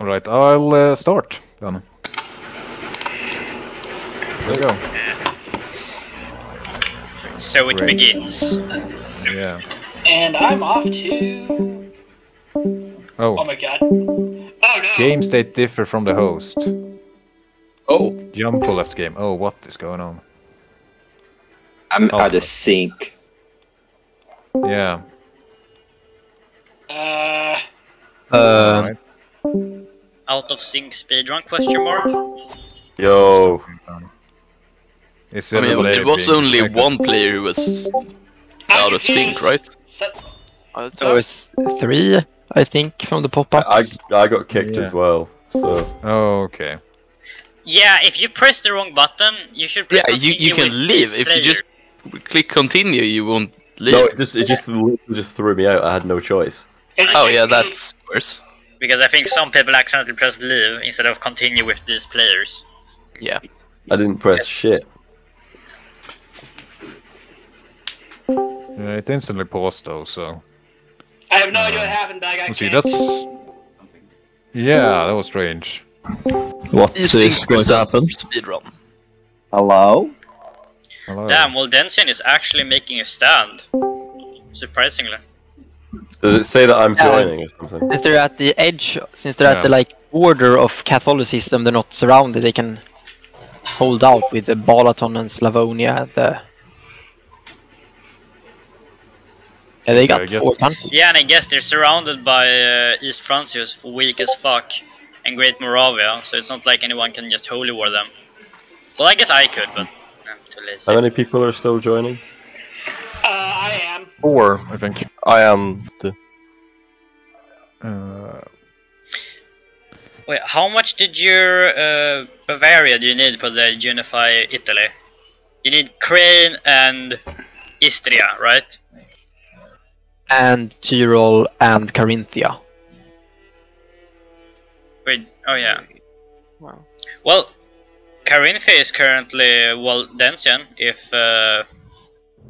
Alright, I'll uh, start then. There we go. So it Great. begins. Yeah. And I'm off to. Oh Oh, my god. Oh no! game state differ from the host. Oh, Jump for left game. Oh, what is going on? I'm Oh. at the sink. Yeah. Uh, Um, Alright. Out of sync speedrun question mark? Yo, Is I mean, it was only one player who was out of sync, right? So, So it's three, I think, from the pop-ups. I I got kicked Yeah. as well. So Oh, okay. Yeah, if you press the wrong button, you should press Yeah, you, you can with leave. If player. you just click continue, you won't leave. no, it just it just just threw me out. I had no choice. Oh yeah, that's worse. Because I think some people accidentally press leave instead of continue with these players. Yeah. I didn't press shit. Yeah, it instantly paused though, so. I have no idea what uh, happened, but I got Let's see, kicked. that's. Yeah, that was strange. What You is think going to happen? Speedrun. Hello? Hello. Damn, well Densian is actually making a stand. Surprisingly. Does it say that I'm Yeah. joining or something? Since they're at the edge, since they're Yeah. at the like border of Catholicism, they're not surrounded. They can hold out with the Balaton and Slavonia. The yeah, they got four countries. Yeah, and I guess they're surrounded by uh, East Francia, weak as fuck, and Great Moravia, so it's not like anyone can just holy war them. Well, I guess I could, but I'm too lazy. How many people are still joining? Uh, I am. Four, I think. I am the Uh, Wait, how much did your uh, Bavaria do you need for the Unify Italy? You need Crane and Istria, right? and Tyrol and Carinthia. Wait, oh yeah. Wow. Well, Carinthia is currently, well, Densian, if... Uh,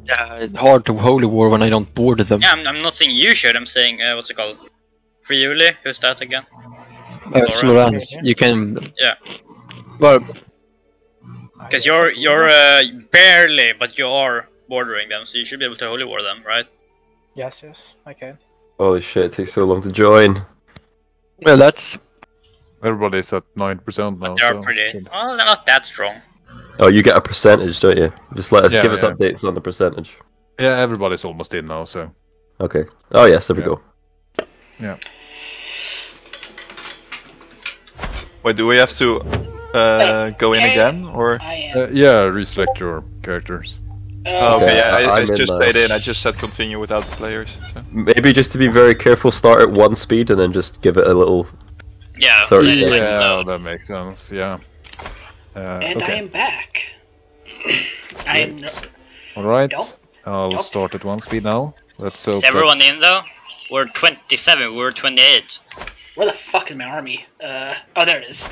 Yeah, it's hard to holy war when I don't border them. yeah, I'm, I'm not saying you should, I'm saying, uh, what's it called? Friuli? Who's that again? Uh, Florence, you can. Yeah. Well, Because you're, you're uh, barely, but you are bordering them, so you should be able to holy war them, right? Yes, yes, I can. Holy shit! It takes so long to join. well, that's everybody's at 9% now. But They are so pretty... should- Well, they're not that strong. Oh, you get a percentage, don't you? Just let us Yeah, give us yeah. updates on the percentage. Yeah, everybody's almost in now, so. Okay. Oh yes, there we go. Yeah. go. Wait, do we have to uh, go in again or? Uh, yeah, reselect your characters. Oh, okay, Okay, yeah, I, I I'm just played in. I just said continue without the players. So. Maybe just to be very careful, start at one speed and then just give it a little. Yeah, 30 let Yeah, that makes sense, yeah. Uh, and I am back. I am. No- alright. Nope. I'll Nope. start at one speed now. Let's hope Is that- everyone in though? We're 27, we're 28. Where the fuck is my army? Uh, oh, there it is.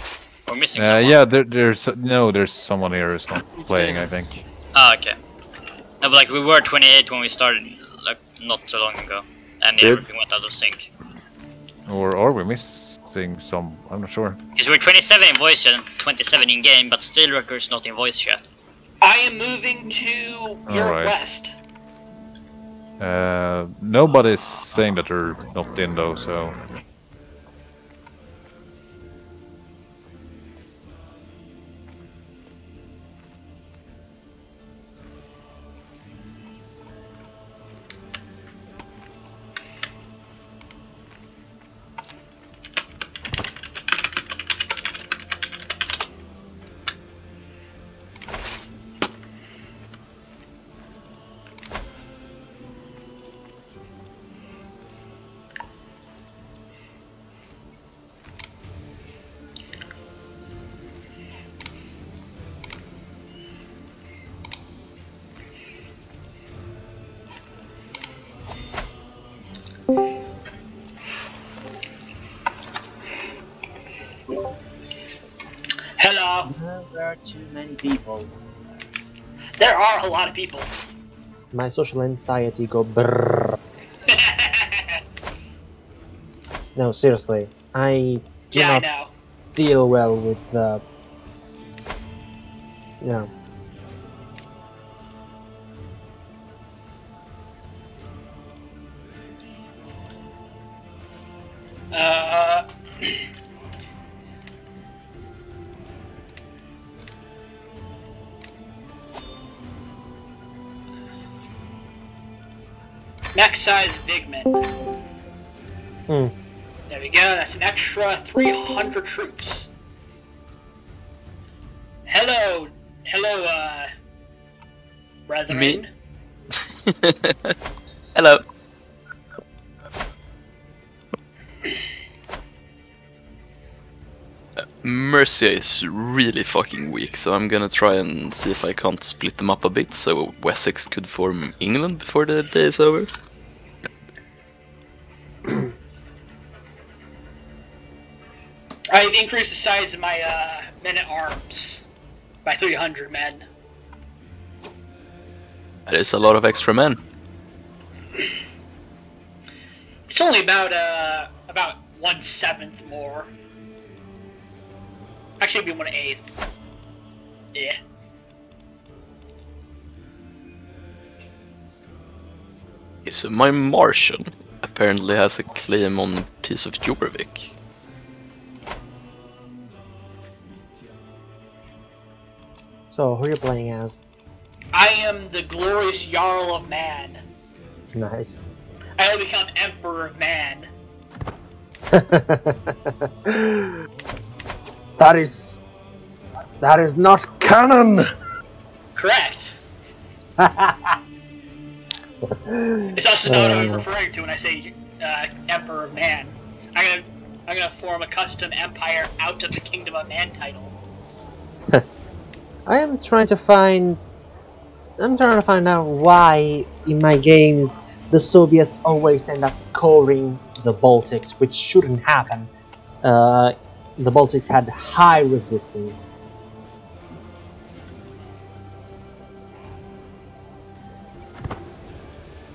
We're missing Uh, someone. yeah, there, there's no, there's someone here who's not playing. I think. Ah, okay. No, but like we were 28 when we started, like not so long ago, and Did- everything went out of sync. Or are we missing some? I'm not sure. Because we're 27 in voice chat and 27 in game, but still records not in voice chat. I am moving to your Alright. west. Uh, nobody's saying that they're not in though, so. Lot of people. My social anxiety go brrrr. No, seriously. I do Yeah, I not know. deal well with the. You know, max size Vigman. Hmm. There we go. That's an extra 300 troops. Hello, hello, uh, brethren. Me? Hello. Uh, Mercia is really fucking weak, so I'm gonna try and see if I can't split them up a bit so Wessex could form England before the day is over. I've increased the size of my uh, men at arms by 300 men. That is a lot of extra men. It's only about uh about one seventh more. Actually, it'd be one eighth. Yeah. Okay, so my Martian apparently has a claim on a piece of Jorvik. So who are you playing as? I am the glorious Jarl of Man. Nice. I will become Emperor of Man. that is. That is not canon! Correct. It's also not what I'm Uh. referring to when I say uh, Emperor of Man. I'm gonna, I'm gonna form a custom empire out of the Kingdom of Man title. I am trying to find. I'm trying to find out why in my games the Soviets always end up coring the Baltics, which shouldn't happen. Uh, the Baltics had high resistance.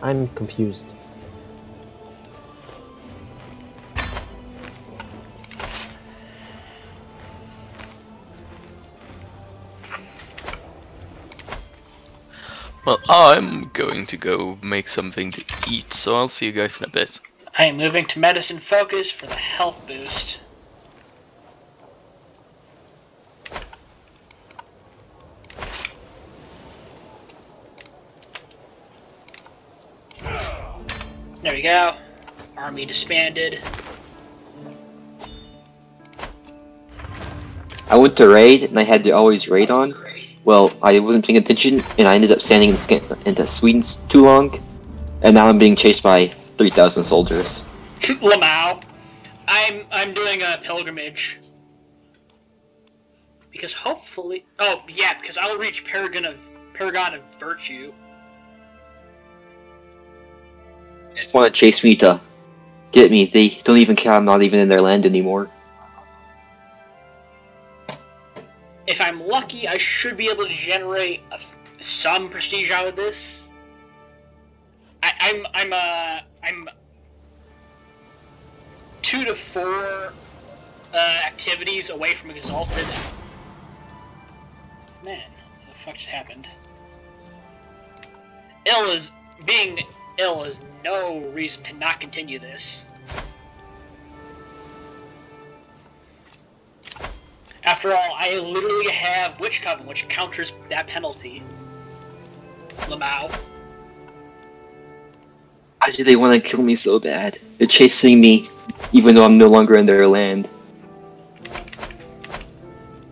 I'm confused. Well, I'm going to go make something to eat, so I'll see you guys in a bit. I am moving to Medicine Focus for the health boost. There we go. Army disbanded. I went to raid and I had to always raid on. Well, I wasn't paying attention and I ended up standing in Sca- into Sweden too long, and now I'm being chased by 3,000 soldiers. Lamau. I'm I'm doing a pilgrimage. Because hopefully oh yeah, because I'll reach Paragon of Paragon of Virtue. They just want to chase me to get me. They don't even care I'm not even in their land anymore. If I'm lucky, I should be able to generate a some prestige out of this. I, I'm I'm uh I'm two to four uh, activities away from exalted. Man, what the fuck just happened? Ill is being ill is no reason to not continue this. After all, I literally have Witch Coven, which counters that penalty. Lamau. Why do they want to kill me so bad? They're chasing me, even though I'm no longer in their land.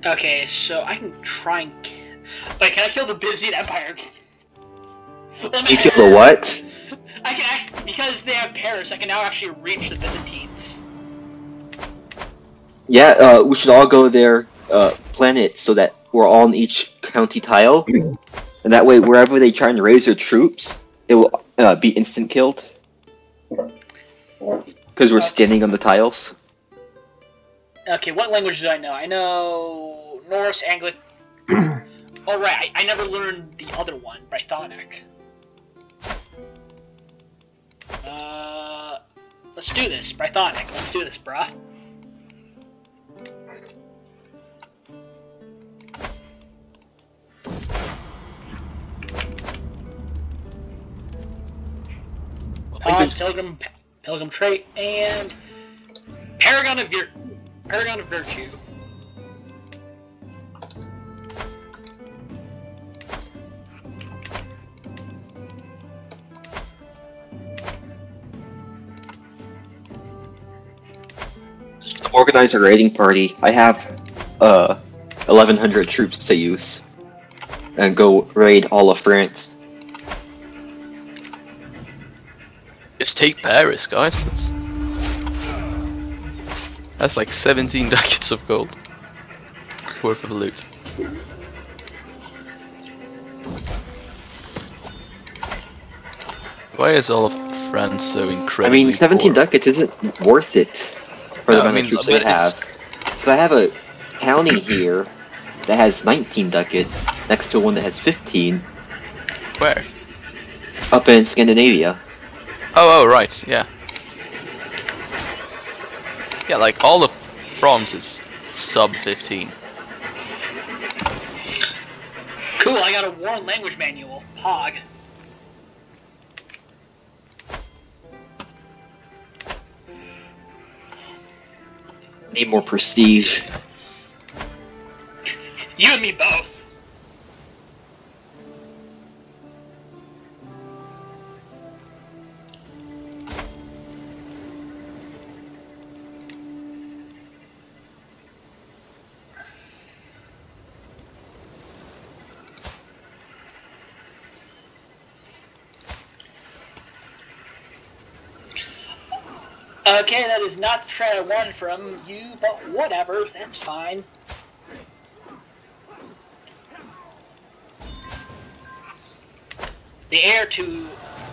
Okay, so I can try and. Wait, can I kill the Byzantine Empire? You kill the what? I can act because they have Paris. I can now actually reach the Byzantines. Yeah, uh, we should all go their uh, planet so that we're all in each county tile, and that way, wherever they try and raise their troops, it will uh, be instant killed. Because we're standing on the tiles. Okay, what language do I know? I know Norse, Anglic. oh right, I, I never learned the other one, Brythonic. Uh, let's do this, Brythonic. Let's do this, bruh. Pods, Pilgrim, Pilgrim Trait, and Paragon of Vir- Paragon of Virtue. Organize a raiding party. I have uh 1100 troops to use. And go raid all of France. Just take Paris, guys. That's, that's like 17 ducats of gold worth of loot. Why is all of France so incredible? I mean, 17 poor? ducats isn't worth it for the No, I amount mean, of troops I have. 'Cause I have a county here that has 19 ducats next to one that has 15 Where? up in Scandinavia. Oh, oh, right, yeah. Yeah, like all the France is sub 15. Cool, I got a Warren language manual. Pog. Need more prestige. You and me both. Okay, that is not the trait I wanted from you, but whatever, that's fine. The heir to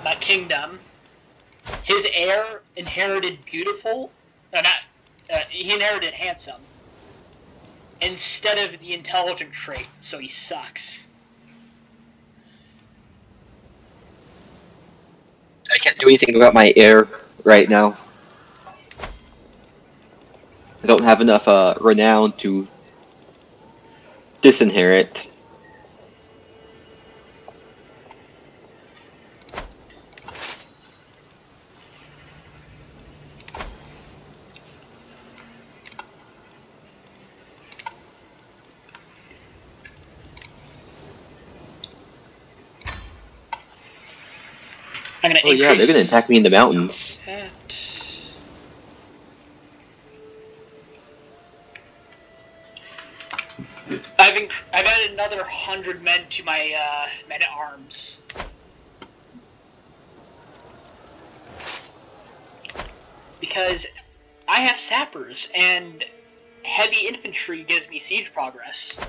my kingdom, his heir inherited beautiful, no, not, uh, he inherited handsome, instead of the intelligent trait, so he sucks. I can't do anything about my heir right now. I don't have enough uh, renown to disinherit. I'm gonna Oh yeah, they're gonna attack me in the mountains. Arms. Because I have sappers and heavy infantry gives me siege progress.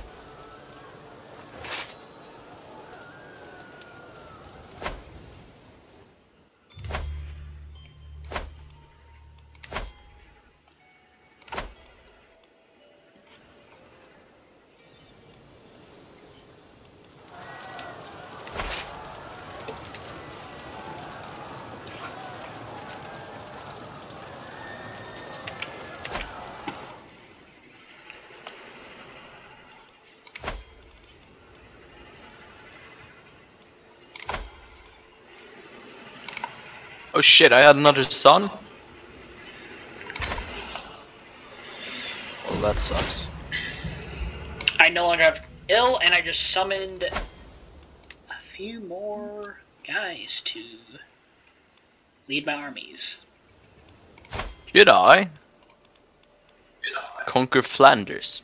Oh shit, I had another son? Oh, that sucks. I no longer have ill, and I just summoned a few more guys to lead my armies. Should I? Conquer Flanders.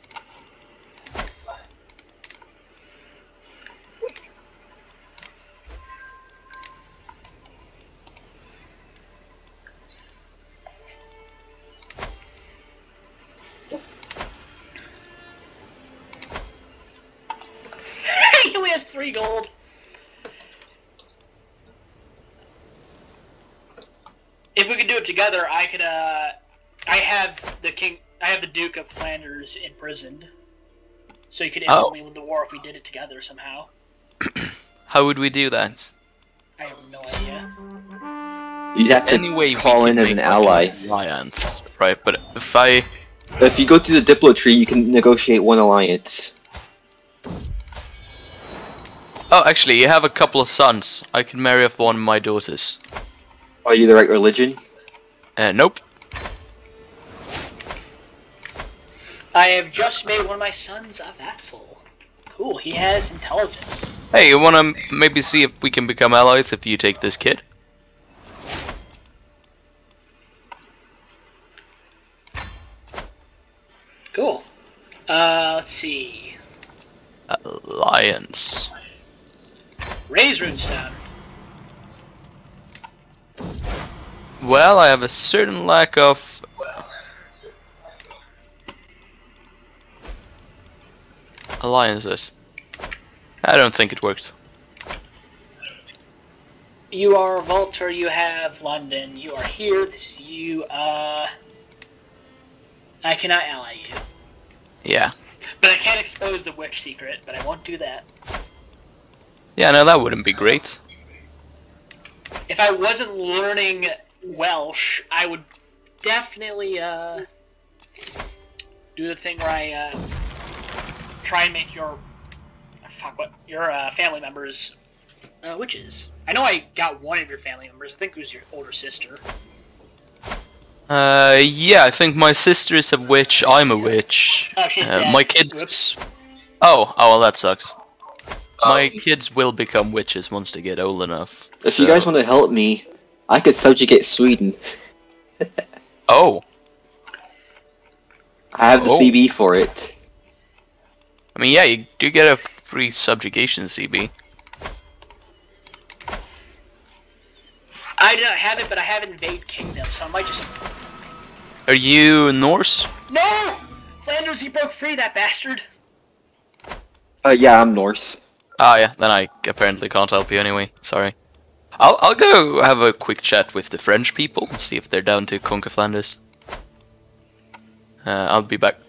Could together, I could. uh... I have the king. I have the Duke of Flanders imprisoned, so you could Oh. instantly win the war if we did it together somehow. How would we do that? I have no idea. You'd have to Anyway, we call can in as an ally. alliance, right? But if I If you go through the Diplo tree, you can negotiate one alliance. Oh, actually, you have a couple of sons. I can marry off one of my daughters. Are you the right religion? Uh, nope. I have just made one of my sons a vassal. Cool, he has intelligence. Hey, you wanna maybe see if we can become allies if you take this kid? Cool. Uh, let's see. Alliance. Raise Runestone. Well, I have a certain lack of... Alliances. I don't think it worked. You are Volter, you have London, you are here, this you, uh... I cannot ally you. Yeah. But I can't expose the witch secret, but I won't do that. Yeah, no, that wouldn't be great. If I wasn't learning Welsh, I would definitely, uh... Do the thing where I, uh... Try and make your... Fuck, what? Your, uh, family members... Uh, witches. I know I got one of your family members, I think it was your older sister. Uh, yeah, I think my sister is a witch, I'm a witch. Oh, she's Uh, dead. my kids... Oh, oh well that sucks. My Um, kids will become witches once they get old enough. If you guys want to help me, I could subjugate Sweden. Oh, I have the Oh. CB for it. I mean, yeah, you do get a free subjugation CB. I do not have it, but I have Invade Kingdom, so I might just... Are you Norse? No! Flanders, he broke free, that bastard! Uh, yeah, I'm Norse. Ah, yeah, then I apparently can't help you anyway. Sorry. I'll I'll go have a quick chat with the French people see if they're down to conquer Flanders. Uh, I'll be back.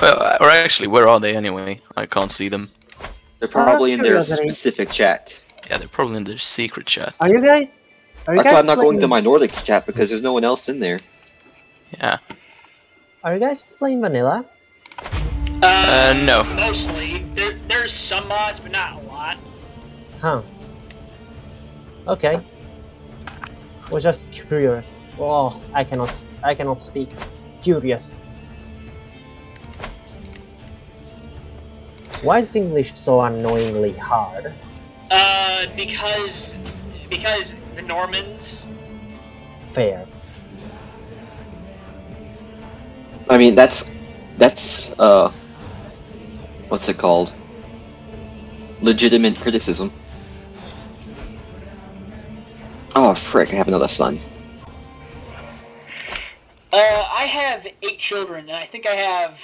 Well, or actually, where are they anyway? I can't see them. They're probably in their specific chat. Yeah, they're probably in their secret chat. Are you guys? Are you That's guys why I'm not going to my Nordic chat because there's no one else in there. Yeah. Are you guys playing vanilla? Uh, no. Mostly. There, there's some mods, but not a lot. Huh. Okay. Was just curious. Oh, I cannot. I cannot speak. Curious. Why is English so annoyingly hard? Uh, because... Because the Normans... Fair. I mean, that's that's uh, what's it called? Legitimate criticism. Oh frick! I have another son. Uh, I have eight children, and I think I have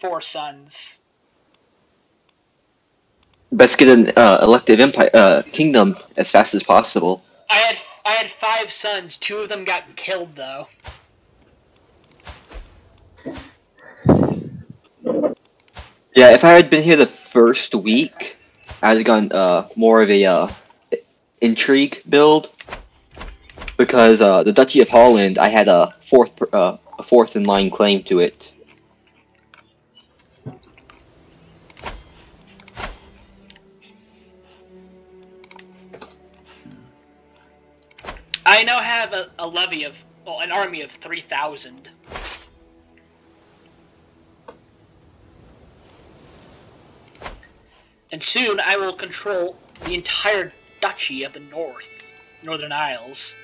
four sons. Let's get an uh, elective empire uh, kingdom as fast as possible. I had I had five sons. Two of them got killed, though. Yeah, if I had been here the first week, I'd have gone uh, more of a uh, intrigue build. Because uh, the Duchy of Holland, I had a fourth uh, a fourth in line claim to it. I now have a, a levy of, well, an army of 3,000. And soon I will control the entire duchy of the north, Northern Isles.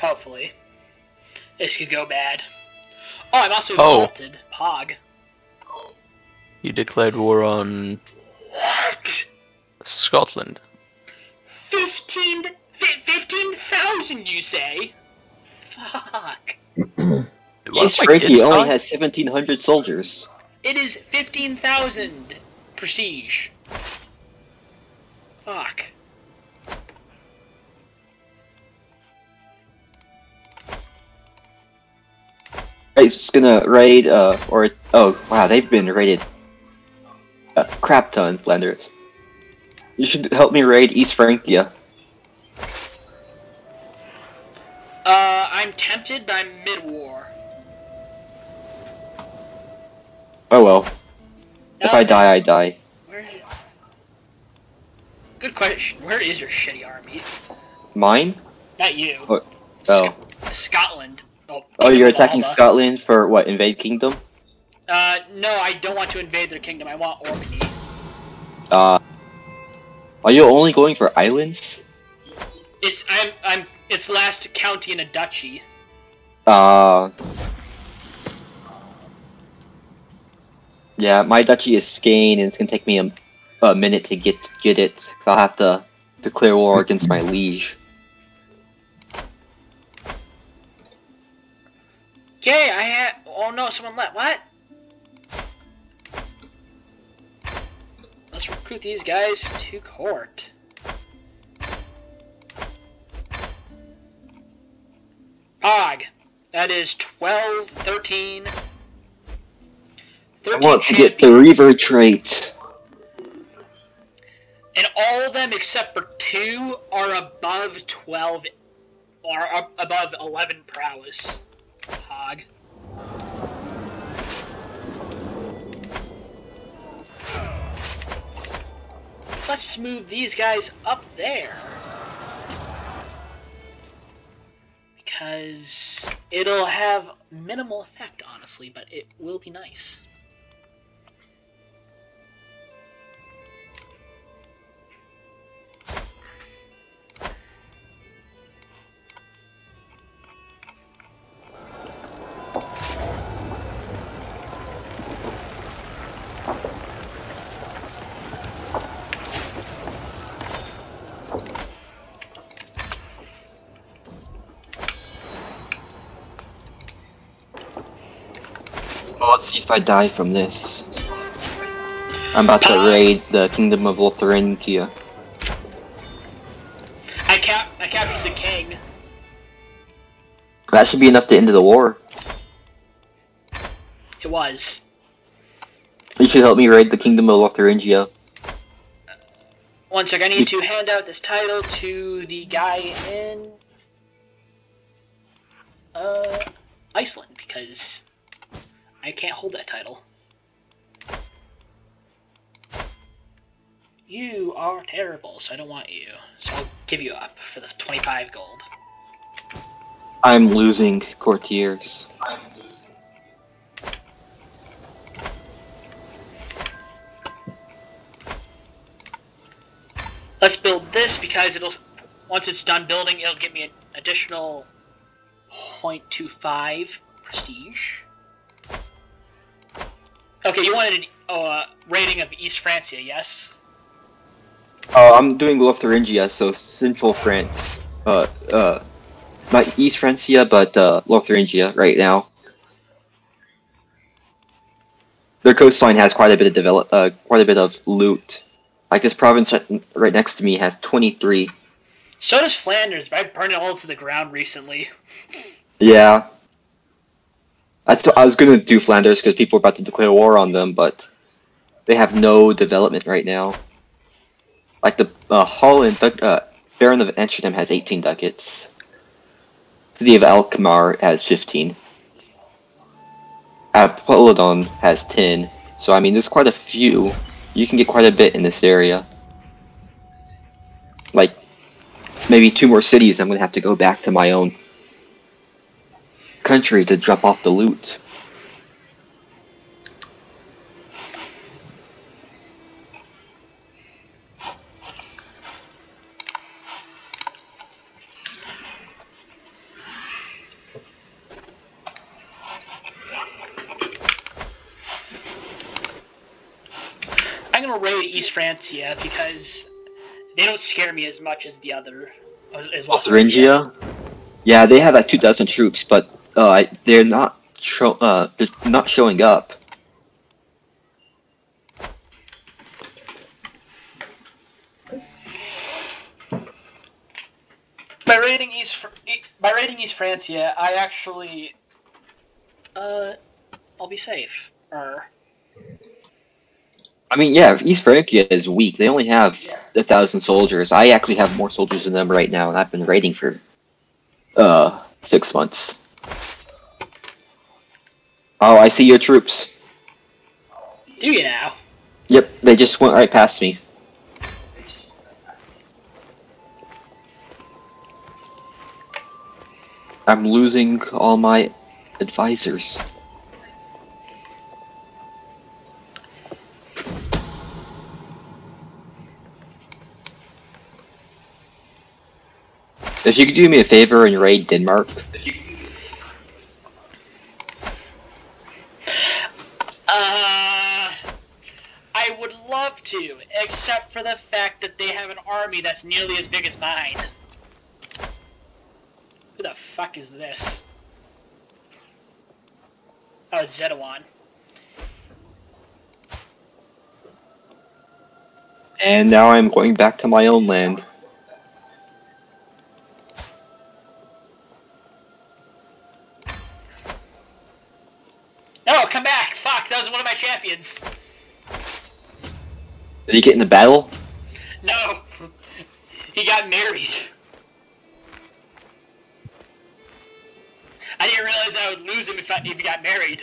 Hopefully. This could go bad. Oh, I'm also Oh. exalted. Pog. You declared war on What? Scotland. 15 15,000 you say? Fuck. One East Frankie only died? has 1,700 soldiers. It is 15,000 prestige. Fuck. It's gonna raid, uh, or, oh, wow, they've been raided a crap ton, Flanders. You should help me raid East Francia. Uh, I'm tempted, but I'm mid-war. Oh well. If I die, I die. Good question. Where is your shitty army? Mine? Not you. Oh. Oh. Sc- Scotland. Oh, Oh, you're attacking Alba. Scotland for what? Invade Kingdom? Uh, no, I don't want to invade their kingdom. I want Orkney. Uh. Are you only going for islands? It's I'm I'm it's last county in a duchy. Uh. Yeah, my duchy is Skane, and it's gonna take me a, a minute to get get it. Cause I'll have to declare war against my liege. Okay, I had. Oh no, someone left. What? Let's recruit these guys to court. Pog. That is 12, 13. I 13 want to get the. Reaver trait. And all of them except for two are above 12 or above 11 prowess. Hog. Let's move these guys up there. Because it'll have minimal effect, honestly, but it will be nice. See if I die from this. I'm about to raid the Kingdom of Lotharingia. I cap I captured the king. That should be enough to end the war. It was. You should help me raid the Kingdom of Lotharingia. One sec, I need to hand out this title to the guy in uh Iceland because I can't hold that title. You are terrible, so I don't want you. So I'll give you up for the 25 gold. I'm losing courtiers. Let's build this because it'll once it's done building, it'll give me an additional 0.25 prestige. Okay, you wanted a uh, rating of East Francia, yes? Oh, I'm doing Lotharingia, so Central France. Uh, uh, not East Francia, but uh, Lotharingia right now. Their coastline has quite a bit of develop, uh, quite a bit of loot. Like this province right- right next to me has 23. So does Flanders, but I burned it all to the ground recently. Yeah. I, was gonna do Flanders because people are about to declare war on them, but they have no development right now. Like the uh, Holland, uh, Baron of Amsterdam has 18 ducats. City of Alkmaar has 15. Uh, Polodon has 10. So I mean, there's quite a few. You can get quite a bit in this area. Like maybe two more cities. I'm gonna have to go back to my own country to drop off the loot. I'm gonna raid East Francia because they don't scare me as much as the other. As, as Lotharingia? Yeah, they have like 2,000 troops, but uh, they're not show uh, they're not showing up. By raiding East, Fr- by raiding East Francia, I actually, uh, I'll be safe. Er, I mean, yeah, East Francia is weak. They only have a thousand soldiers. I actually have more soldiers than them right now, and I've been raiding for uh six months. Oh, I see your troops. Do you now? Yep, they just went right past me. I'm losing all my advisors. If you could do me a favor and raid Denmark, Uh, I would love to, except for the fact that they have an army that's nearly as big as mine. Who the fuck is this? Oh, it's Zetawan. and now I'm going back to my own land. No, come back! Fuck, that was one of my champions. Did he get in the battle? No, he got married. I didn't realize I would lose him if, I, if he got married.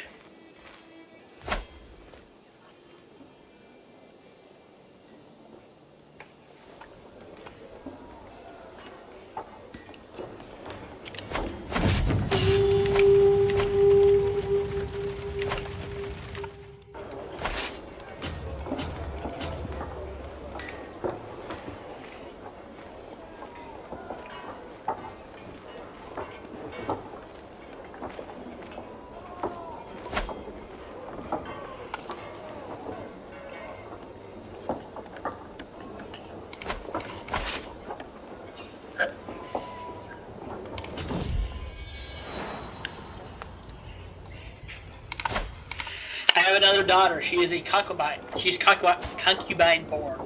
Daughter. She is a concubine. She's concu- concubine born.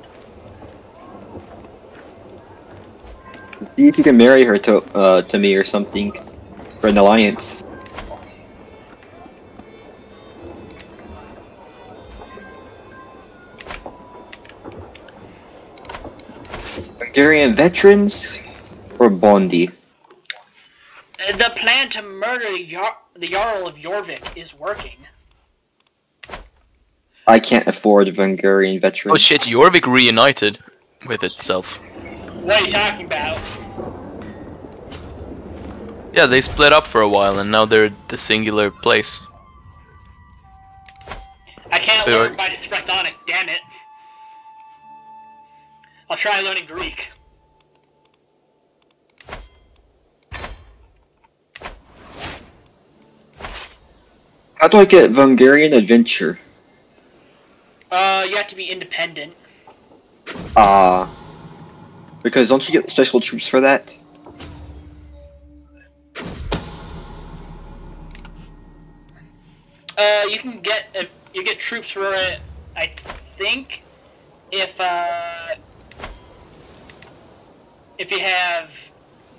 See if you can marry her to uh, to me or something for an alliance. Varangian veterans or Bondi? The plan to murder the, Jar- the Jarl of Jorvik is working. I can't afford a Varangian veteran. Oh shit, Jorvik reunited with itself. What are you talking about? Yeah, they split up for a while and now they're the singular place. I can't They learn are- by Dysprachtonic, damn it. I'll try learning Greek. How do I get Varangian adventure? Uh, you have to be independent. Ah. because don't you get special troops for that? Uh, you can get uh, you get troops for it. I think if uh if you have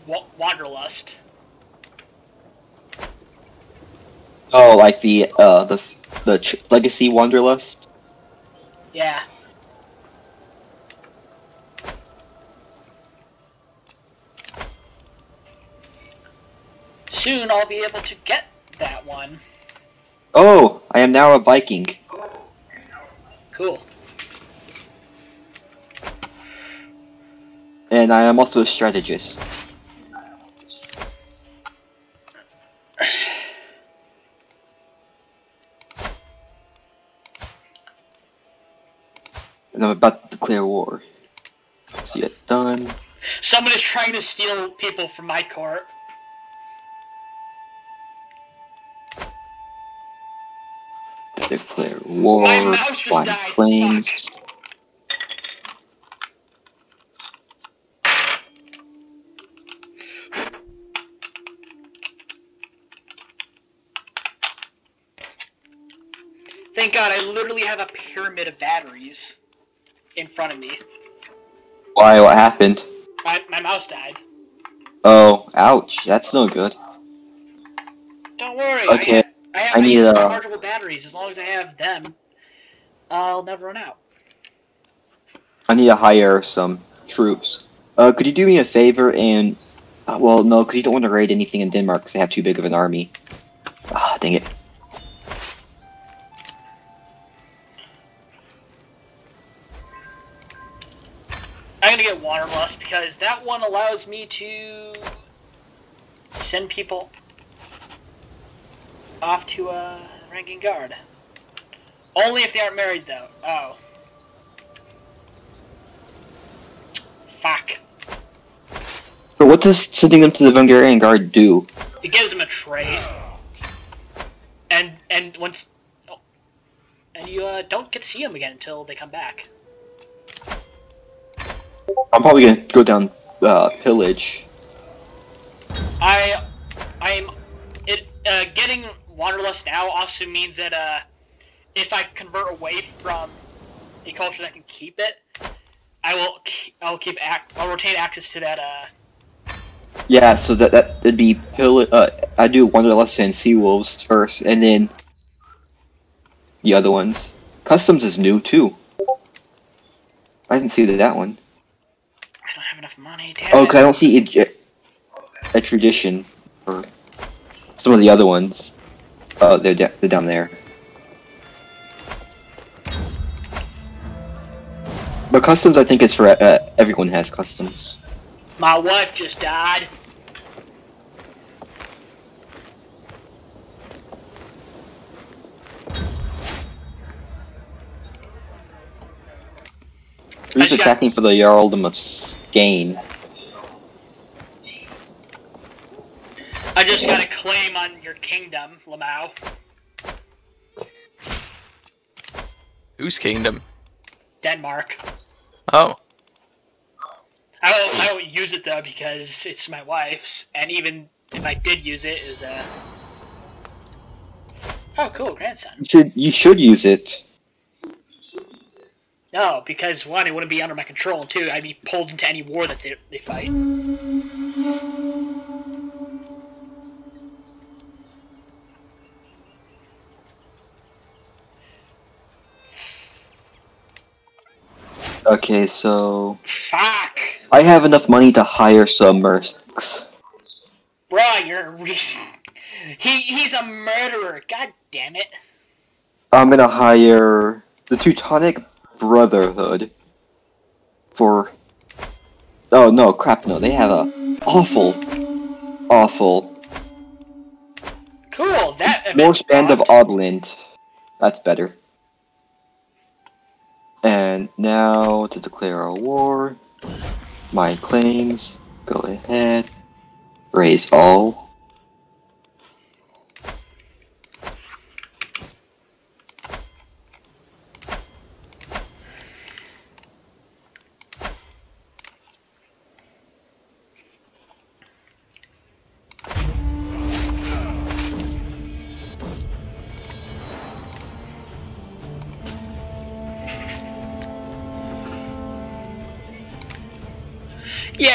wa- Wanderlust. Oh, like the uh the the ch- Legacy Wanderlust. Yeah. Soon I'll be able to get that one. Oh, I am now a Viking. Cool. And I am also a strategist. And I'm about to declare war. So yeah, done. Someone is trying to steal people from my court. Declare war. My mouse just died, flames. Thank God, I literally have a pyramid of batteries in front of me. Why? What happened? My, my mouse died. Oh, ouch. That's no good. Don't worry. Okay, I, I have I need, eight uh, rechargeable batteries. As long as I have them, I'll never run out. I need to hire some troops. Uh, could you do me a favor and Uh, well, no, because you don't want to raid anything in Denmark because they have too big of an army. Ah, dang it. I'm gonna get Wanderlust because that one allows me to send people off to uh, Varangian guard. Only if they aren't married, though. Oh. Fuck. But what does sending them to the Varangian Guard do? It gives them a trait. And and once, oh, and you uh, don't get to see them again until they come back. I'm probably gonna go down uh, pillage. I, I'm, it uh, getting Wanderlust now also means that uh, if I convert away from a culture that can keep it, I will I'll keep ac- I'll retain access to that uh Yeah, so that that would be pillage. Uh, I do Wanderlust and Sea Wolves first, and then the other ones. Customs is new too. I didn't see that one. I don't have enough money. Damn Oh, it. 'cause I don't see a, a tradition for some of the other ones. Oh, they're, they're down there. But customs, I think, is for uh, everyone has customs. My wife just died. Who's got- attacking for the Jarldom of Skane? I just got a claim on your kingdom, Lamau. Whose kingdom? Denmark. Oh, I don't, I don't use it though because it's my wife's, and even if I did use it, is a. Oh, cool, grandson. You should you should use it. No, because one, it wouldn't be under my control, and two, I'd be pulled into any war that they, they fight. Okay, so Fuck! I have enough money to hire some mercs. Bruh, you're He, he's a murderer, god damn it. I'm gonna hire the Teutonic Brotherhood for. Oh no, crap! No, they have a awful, awful Cool, that Norse Band of Odland. That's better. And now to declare a war. My claims. Go ahead. Raise all.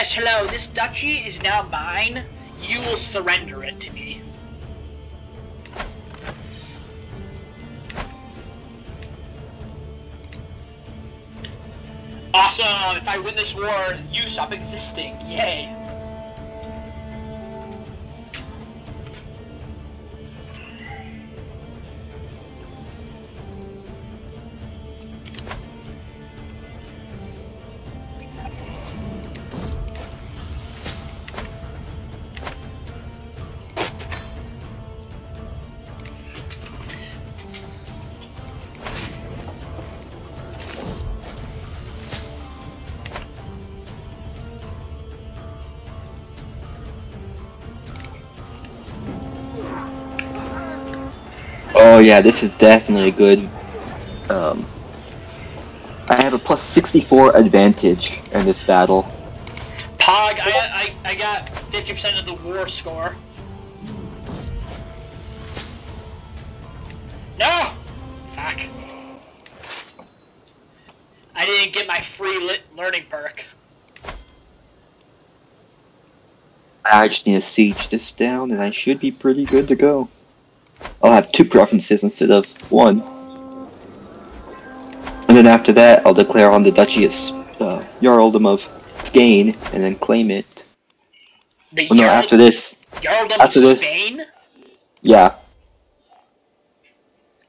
Yes, hello, this duchy is now mine. You will surrender it to me. Awesome! If I win this war, you stop existing. Yay! Yeah, this is definitely a good. Um, I have a plus 64 advantage in this battle. Pog, I, I, I got 50% of the war score. No! Fuck. I didn't get my free lit learning perk. I just need to siege this down, and I should be pretty good to go. I'll have two provinces instead of one. And then after that, I'll declare on the Duchy of S- uh, Jarldom of Skane, and then claim it. The Oh, no, after this. Jarldom after of this- Spain? Yeah.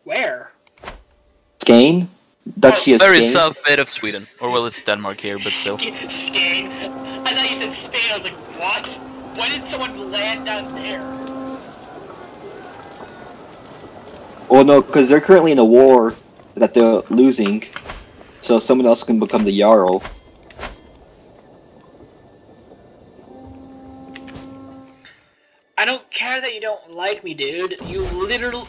Where? Skane? Duchy of Very Skane? south bit of Sweden. Or well, it's Denmark here, but still. Sk- Skane. I thought you said Spain. I was like, what? Why did someone land down there? Well, no, because they're currently in a war that they're losing. So someone else can become the Jarl. I don't care that you don't like me, dude. You literally.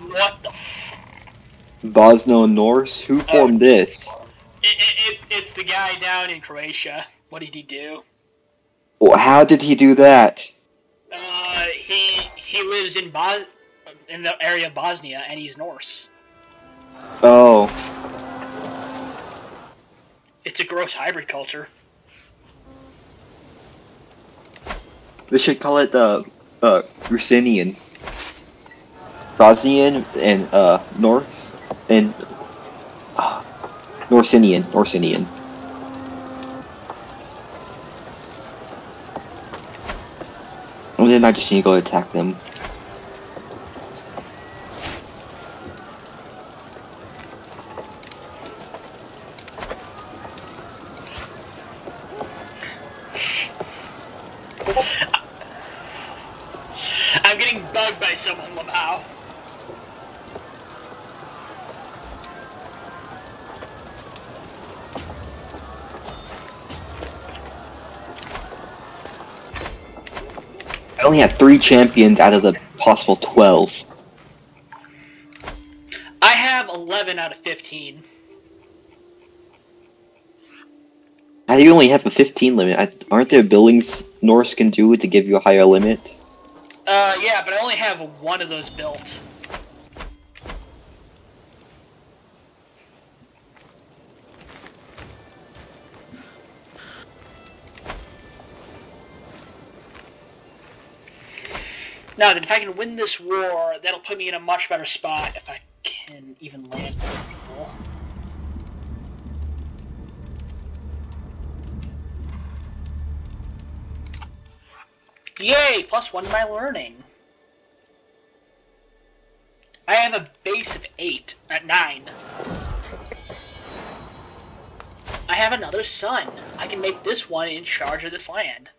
What the? F- Bosno Norse? Who formed this? it, it, it, it's the guy down in Croatia. What did he do? Well, how did he do that? Uh, he he lives in Bos in the area of Bosnia, and he's Norse. Oh. It's a gross hybrid culture. They should call it uh, uh, Rusinian. Bosnian and uh, North and uh, Norsinian. Norsinian. And then I just need to go attack them. Three champions out of the possible twelve. I have 11 out of 15. How do you only have a 15 limit? I, aren't there buildings Norse can do to give you a higher limit? Uh, yeah, but I only have one of those built. Now then, if I can win this war, that'll put me in a much better spot if I can even land people. Yay! Plus one my learning. I have a base of eight at nine. I have another son. I can make this one in charge of this land.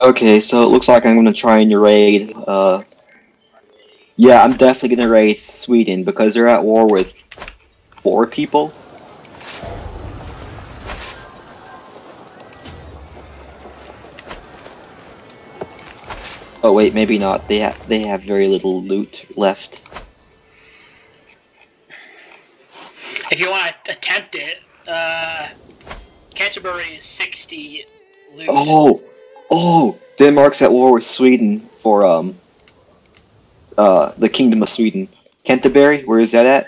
Okay, so it looks like I'm gonna try and raid, uh... Yeah, I'm definitely gonna raid Sweden, because they're at war with four people. Oh wait, maybe not. They have they have very little loot left. If you want to attempt it, uh, Canterbury is 60 loot. Oh, oh! Denmark's at war with Sweden for um, uh, the Kingdom of Sweden. Canterbury, where is that at?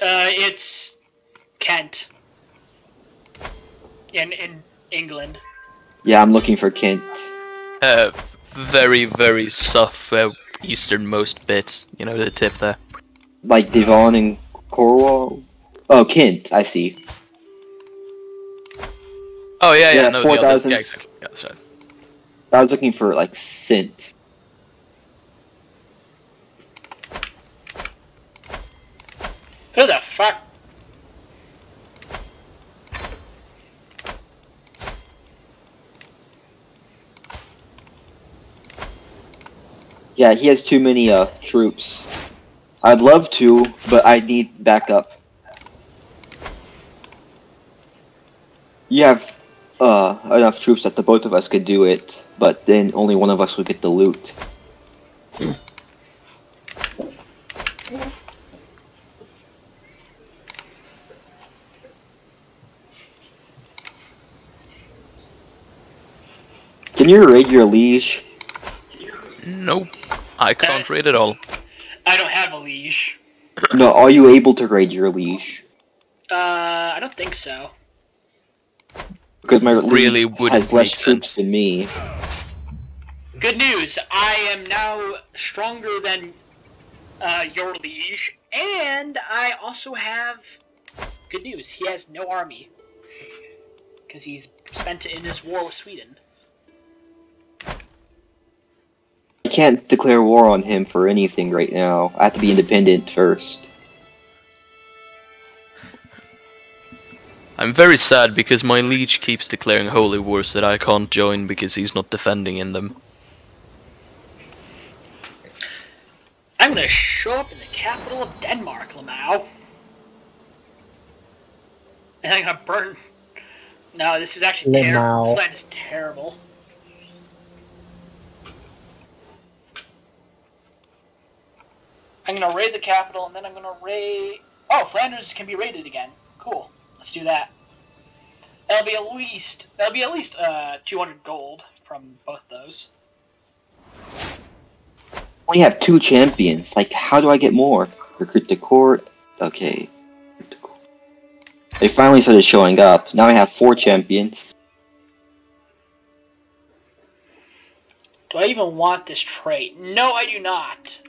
Uh, it's Kent. In, in England. Yeah, I'm looking for Kent. Uh, very, very south uh, easternmost bit. You know, the tip there. Like Devon and Cornwall. Oh, Kent. I see. Oh yeah, yeah, Yeah, no, the other, 4,000. yeah, exactly. Yeah, sorry. I was looking for like Sint. Who the fuck? Yeah, he has too many uh troops. I'd love to, but I need backup. You have uh enough troops that the both of us could do it, but then only one of us would get the loot. Can you raid your liege? Nope, I can't read it all. I don't have a liege. No, are you able to raid your liege? Uh, I don't think so. Because my liege Really wouldn't has less make troops than me. Good news, I am now stronger than uh, your liege, And I also have good news. He has no army because he's spent it in his war with Sweden. I can't declare war on him for anything right now. I have to be independent first. I'm very sad because my liege keeps declaring holy wars that I can't join because he's not defending in them. I'm gonna show up in the capital of Denmark, Lamau. And I'm gonna burn. No, this is actually terrible. This land is terrible. I'm gonna raid the capital, and then I'm gonna raid. Oh, Flanders can be raided again. Cool. Let's do that. That'll be at least that'll be at least uh 200 gold from both those. only have two champions. Like, how do I get more? Recruit the court. Okay. They finally started showing up. Now I have four champions. Do I even want this trait? No, I do not.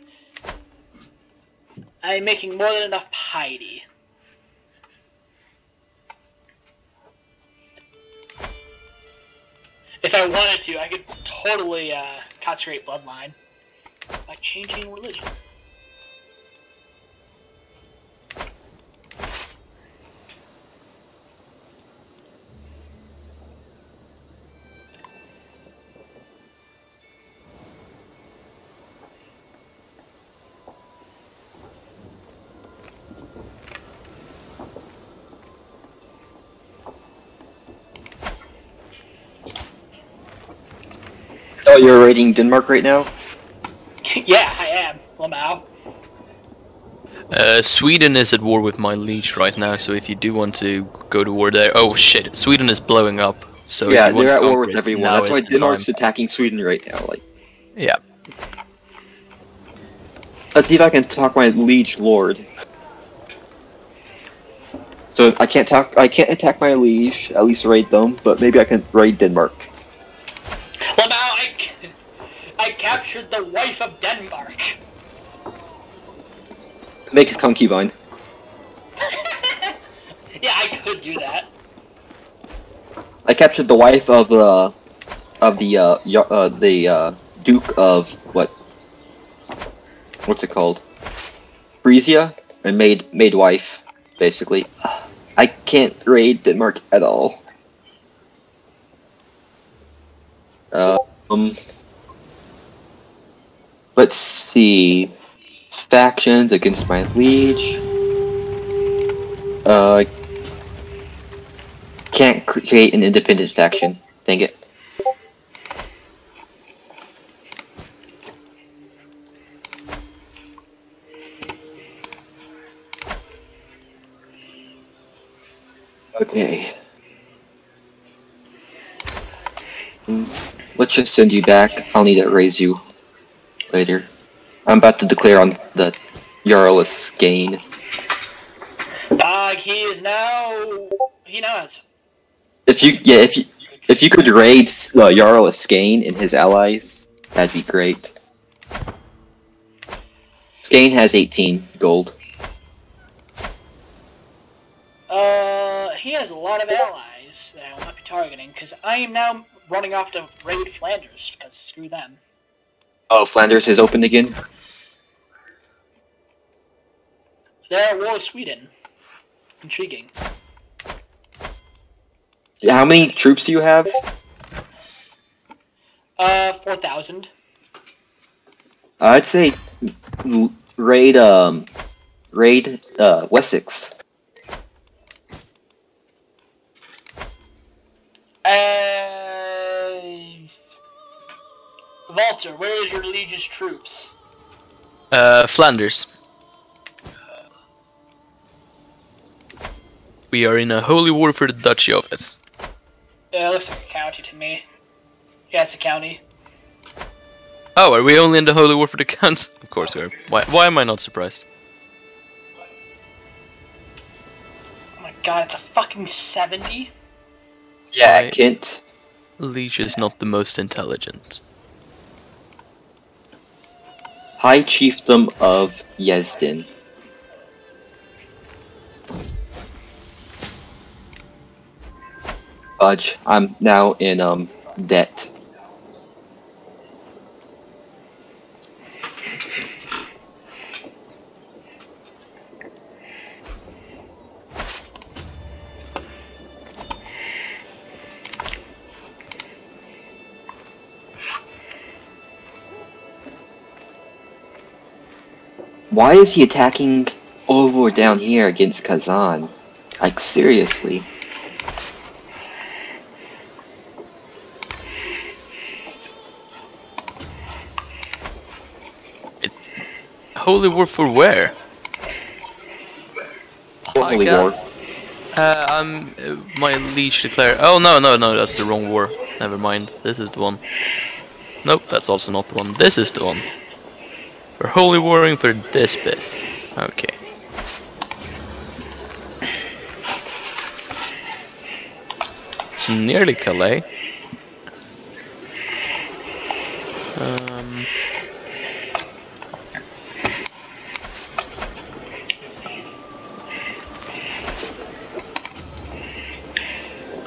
I'm making more than enough piety. If I wanted to, I could totally uh, consecrate bloodline by changing religion. You're raiding Denmark right now? yeah, I am. Lamau. Uh, Sweden is at war with my liege right now, so if you do want to go to war there, oh shit, Sweden is blowing up. So if yeah, you they're to at war with everyone. now That's why Denmark's time. attacking Sweden right now. Like, Yeah. let's see if I can talk my liege lord. So I can't talk. I can't attack my liege. At least raid them, but maybe I can raid Denmark. Lamau, I, c- I captured the wife of Denmark. Make a concubine. yeah, I could do that. I captured the wife of the of the uh, uh the uh, Duke of what? What's it called? Frisia, and made made wife, basically. I can't raid Denmark at all. Uh, um, let's see. Factions against my liege. Uh, can't create an independent faction. Dang it. Okay. Let's just send you back. I'll need to raise you later. I'm about to declare on the Jarl of Skane. Uh, he is now. He knows. If you, yeah, if you, if you could raid uh, Jarl of Skane and his allies, that'd be great. Skane has 18 gold. Uh, he has a lot of allies that I will not be targeting because I am now running off to raid Flanders because screw them. Oh, Flanders is opened again. They're at war with Sweden. Intriguing. How many troops do you have? Uh, four thousand. I'd say raid um raid uh Wessex. Uh, Walter, where is your legion's troops? Uh, Flanders. We are in a holy war for the Duchy of it. Yeah, it looks like a county to me. Yeah, it's a county. Oh, are we only in the holy war for the count? Of course we are. Why, why am I not surprised? Oh my god, it's a fucking 70? Yeah, Right. Kent. Liege is not the most intelligent. High Chiefdom of Yezdin. Budge, I'm now in um debt. Why is he attacking over down here against Kazan? Like seriously. Holy war for where? Holy got- war. Uh, I'm uh, my liege declare. Oh no no no, that's the wrong war. Never mind. This is the one. Nope, that's also not the one. This is the one. We're holy warring for this bit. Okay. It's nearly Calais. Um,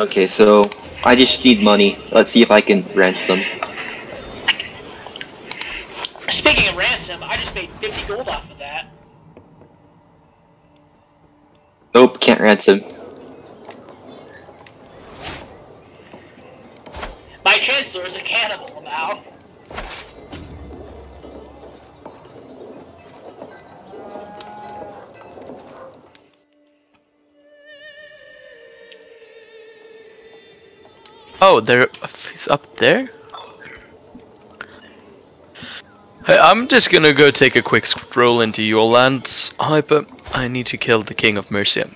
Okay, so I just need money. Let's see if I can ransom. Speaking of ransom, I just made 50 gold off of that. Nope, can't ransom. My chancellor is a cannibal now. oh, they're it's up there. Hey, I'm just gonna go take a quick stroll into your lands, Hyper. I need to kill the King of Mercia.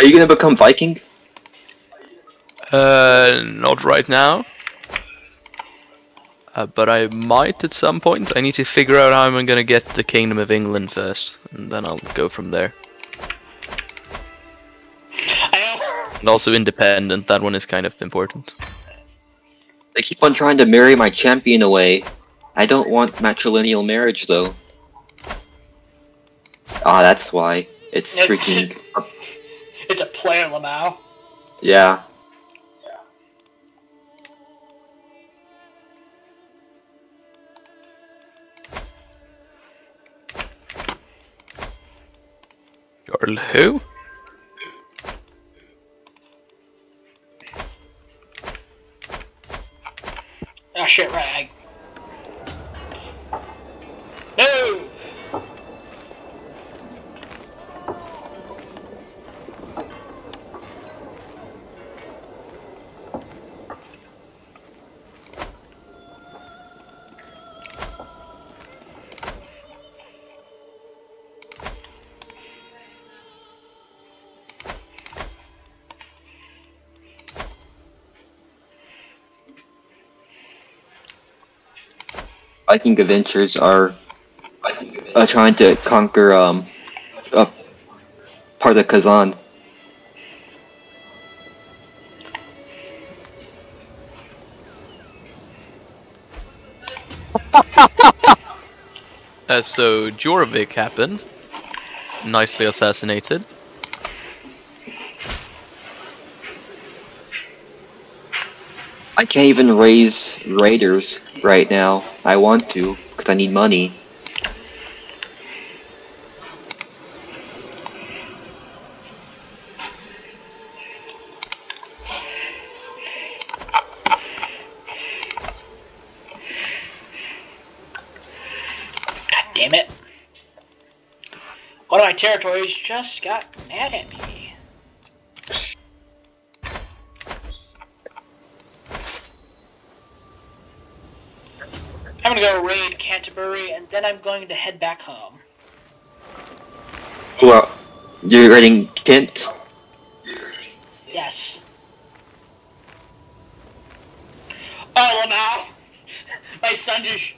Are you gonna become Viking? Uh, not right now. Uh, but I might at some point. I need to figure out how I'm gonna get the Kingdom of England first, and then I'll go from there. And also independent, that one is kind of important. They keep on trying to marry my champion away. I don't want matrilineal marriage though. Ah, that's why. It's It's- freaking. It's a player, Lamau. Yeah. Jarl who? Ah, shit, right. I... Viking adventures are uh, trying to conquer um a part of Kazan. Uh, so Jorvik happened. Nicely assassinated. I can't even raise raiders right now. I want to because I need money. God damn it. One of my territories just got mad at me. I'm gonna go raid Canterbury and then I'm going to head back home. Well, uh, you're raiding Kent. Yes. Oh, Lamau! my son just,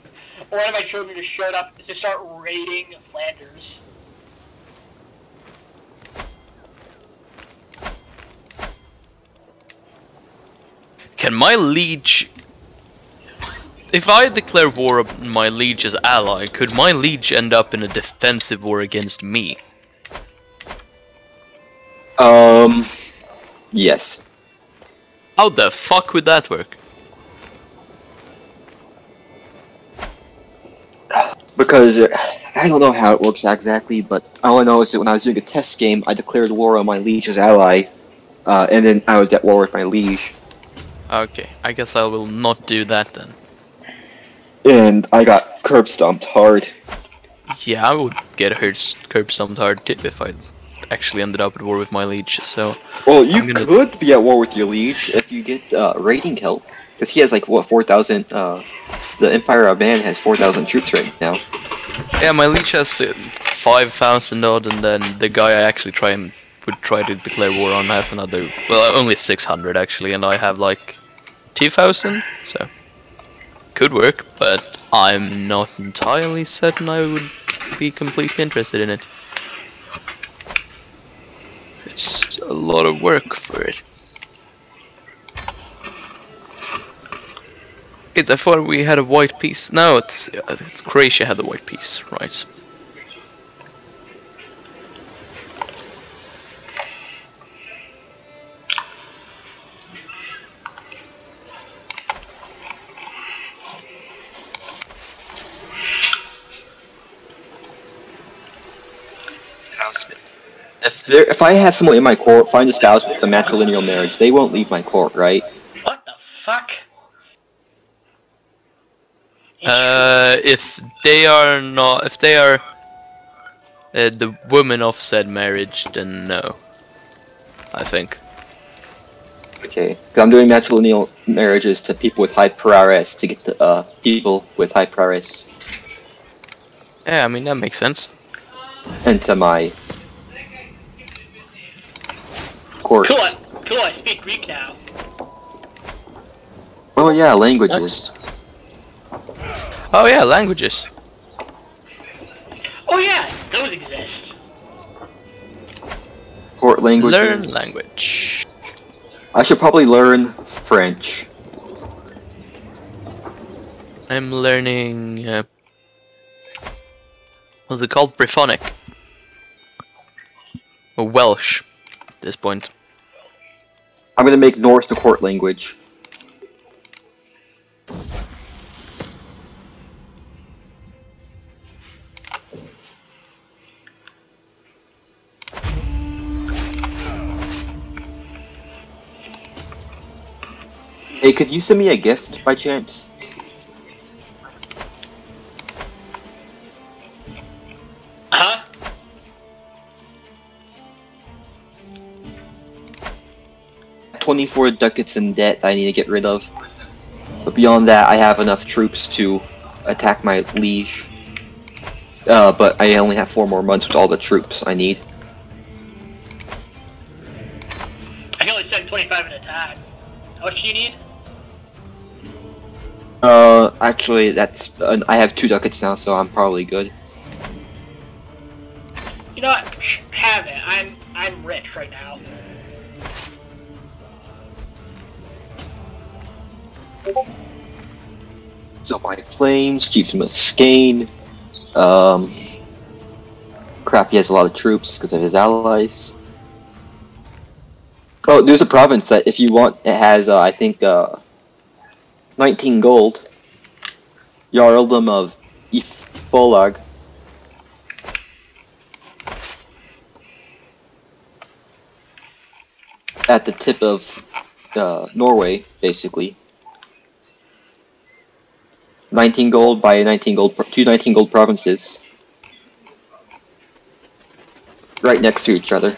one of my children just showed up to start raiding Flanders. Can my liege... If I declare war on my liege's ally, could my liege end up in a defensive war against me? Um, Yes. How the fuck would that work? Because uh, I don't know how it works exactly, but all I know is that when I was doing a test game, I declared war on my liege's ally, uh, and then I was at war with my liege, Okay, I guess I will not do that then. And I got curb stomped hard. Yeah, I would get hurt curb stomped hard too if I actually ended up at war with my liege. So Well, you gonna- could be at war with your liege if you get uh, raiding help, because he has like what four thousand. Uh, the Empire of Man has four thousand troops right now. yeah, my leech has uh, five thousand odd, and then the guy I actually try and would try to declare war on has another. Well, only six hundred actually, and I have like two thousand. So could work, but I'm not entirely certain I would be completely interested in it. It's a lot of work for it. I thought we had a white peace. No, it's, it's Croatia had the white peace, right? There, if I have someone in my court, find a spouse with a matrilineal marriage, they won't leave my court, right? What the fuck? Uh, if they are not, if they are uh, the woman of said marriage, then no. I think. Okay, 'cause I'm doing matrilineal marriages to people with high prowess to get the uh, people with high prowess Yeah, I mean that makes sense. and to my court. Cool, I, cool, I speak Greek now. Oh yeah, languages. Oh yeah, languages. Oh yeah, those exist. Court languages. Learn language. I should probably learn French. I'm learning. Uh, what's it called? Brythonic. Or Welsh. This point. I'm gonna make Norse the court language. Hey, could you send me a gift by chance? 24 ducats in debt I need to get rid of. But beyond that, I have enough troops to attack my liege. Uh, but I only have four more months with all the troops I need. I can only send 25 in a time. How much do you need? Uh, actually, that's uh, I have two ducats now, so I'm probably good. You know what? Have it. I'm I'm rich right now. So my claims, Chieftain of Skane. Um, crap, he has a lot of troops because of his allies. Oh, there's a province that if you want, it has, uh, I think, uh, 19 gold. Jarldom of Ifbolag. At the tip of uh, Norway, basically. 19 gold by 19 gold, two 19 gold provinces. Right next to each other.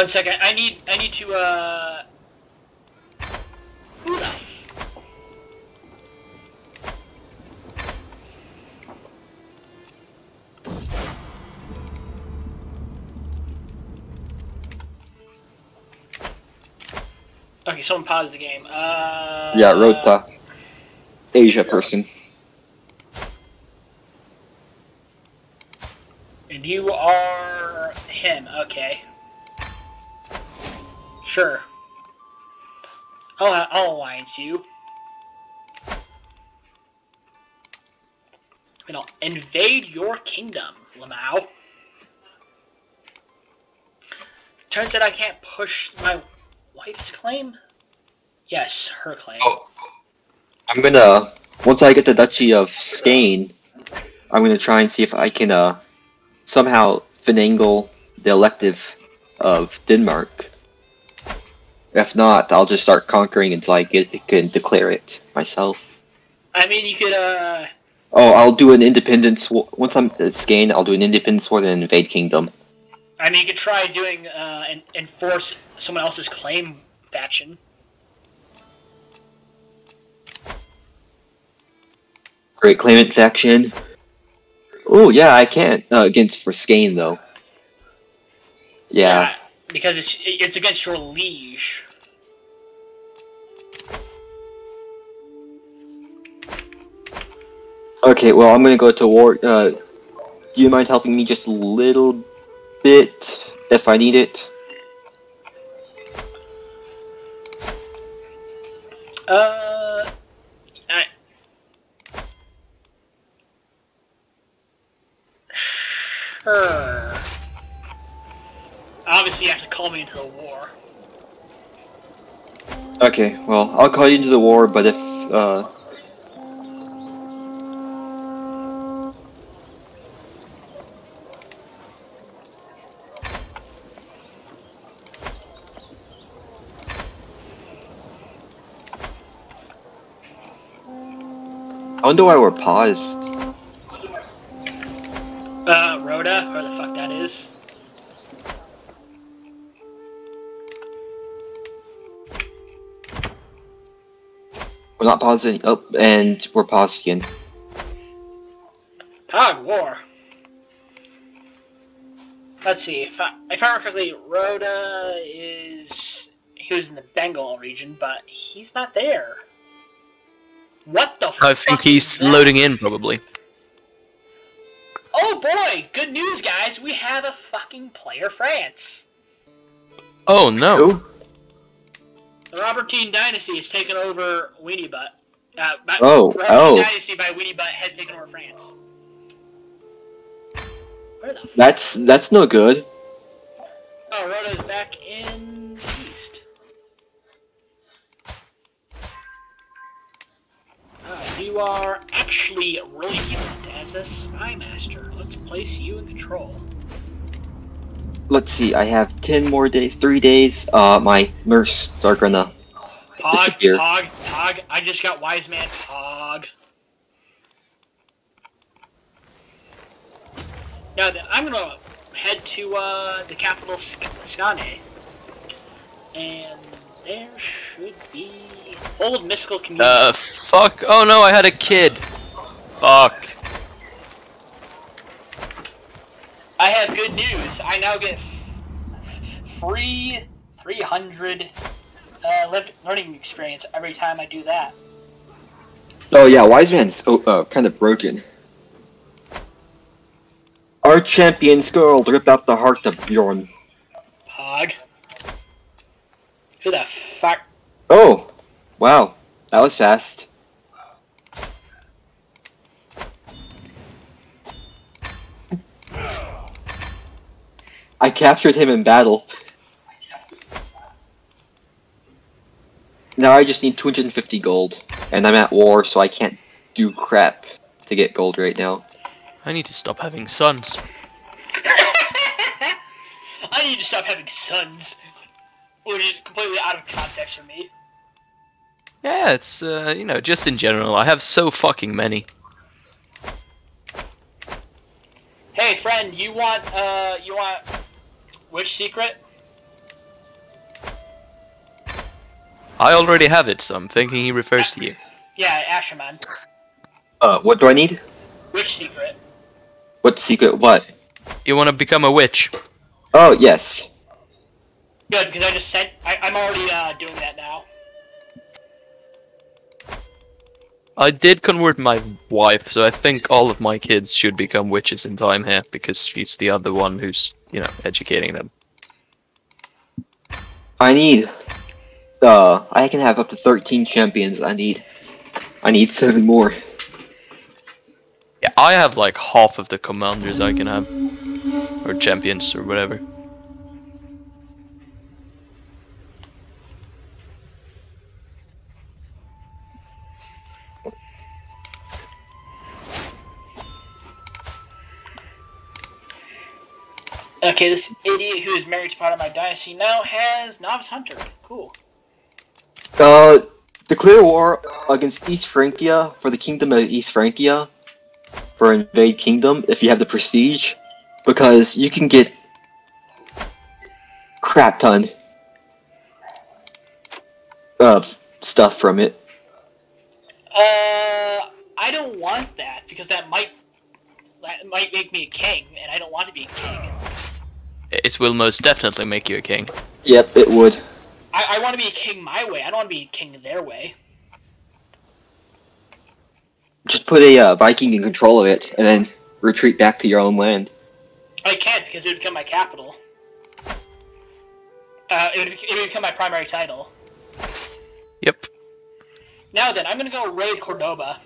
One second. I need. I need to. Uh. Who the? f- Okay, someone pause the game. Uh. Yeah, Rota. Asia person. And you are him. Okay. Sure. I'll, I'll alliance you. And I'll invade your kingdom, Lamau. Turns out I can't push my wife's claim? Yes, her claim. Oh. I'm gonna once I get the Duchy of Skane, I'm gonna try and see if I can uh somehow finagle the elective of Denmark. If not, I'll just start conquering until I get can declare it myself. I mean, you could, uh... Oh, I'll do an independence war. Once I'm at Skane, I'll do an independence war, then invade kingdom. I mean, you could try doing, uh, and enforce someone else's claim faction. Great claimant faction. Oh yeah, I can't uh, against for Skane though. Yeah. Because it's it's against your liege. Okay, well I'm gonna go to war. Uh, do you mind helping me just a little bit if I need it? Uh... I... Sure. Obviously, you have to call me into the war. Okay, well I'll call you into the war, but if uh. I wonder why we're paused. Uh, Rhoda, where the fuck that is. We're not pausing. Oh, and we're paused again. Pog War. Let's see, if I, if I remember correctly, Rhoda is... He was in the Bengal region, but he's not there. What the I think he's is that? loading in probably. Oh boy! Good news, guys! We have a fucking player France! Oh no. Who? The Robertine Dynasty has taken over Weenie Butt. Uh, by, Oh, Robertine oh. Dynasty by Weenie Butt has taken over France. Where the f- That's that's no good. Oh, Rhoda's back in the East. Uh, you are actually really decent as a spy master. Let's place you in control. Let's see. I have ten more days. Three days. Uh, my nurse are gonna Pog, disappear. Pog, Pog. I just got Wise Man Pog. Now, then, I'm gonna head to uh, the capital of Sk- Skane. And there should be old mystical community. Uh, fuck. Oh no, I had a kid. Fuck. I have good news. I now get free 300 uh, learning experience every time I do that. Oh yeah, Wise Man's oh, uh, kind of broken. Our champion Skirl ripped out the heart of Bjorn. Pog. Who the fuck? Oh, wow, that was fast. I captured him in battle. Now I just need 250 gold, and I'm at war, so I can't do crap to get gold right now. I need to stop having sons. I need to stop having sons. Which is completely out of context for me. Yeah, it's uh, you know, just in general, I have so fucking many. Hey friend, you want uh you want which secret? I already have it, so I'm thinking he refers to you. Yeah, Asherman. Uh, what do I need? Which secret? What secret? What? You want to become a witch? Oh yes. Good, because I just sent. I, I'm already uh, doing that now. I did convert my wife, so I think all of my kids should become witches in time here, because she's the other one who's, you know, educating them. I need. Uh, I can have up to thirteen champions. I need. I need seven more. Yeah, I have like half of the commanders I can have. Or champions, or whatever. Okay, this idiot who is married to part of my dynasty now has novice hunter. Cool. Uh, declare war against East Francia for the Kingdom of East Francia for invade kingdom if you have the prestige, because you can get crap ton of stuff from it. Uh, I don't want that because that might that might make me a king, and I don't want to be a king. It will most definitely make you a king. Yep, it would. I, I want to be a king my way. I don't want to be a king their way. Just put a uh, Viking in control of it, and then retreat back to your own land. I can't because it would become my capital. Uh, it would, it would become my primary title. Yep. Now then, I'm gonna go raid Cordoba.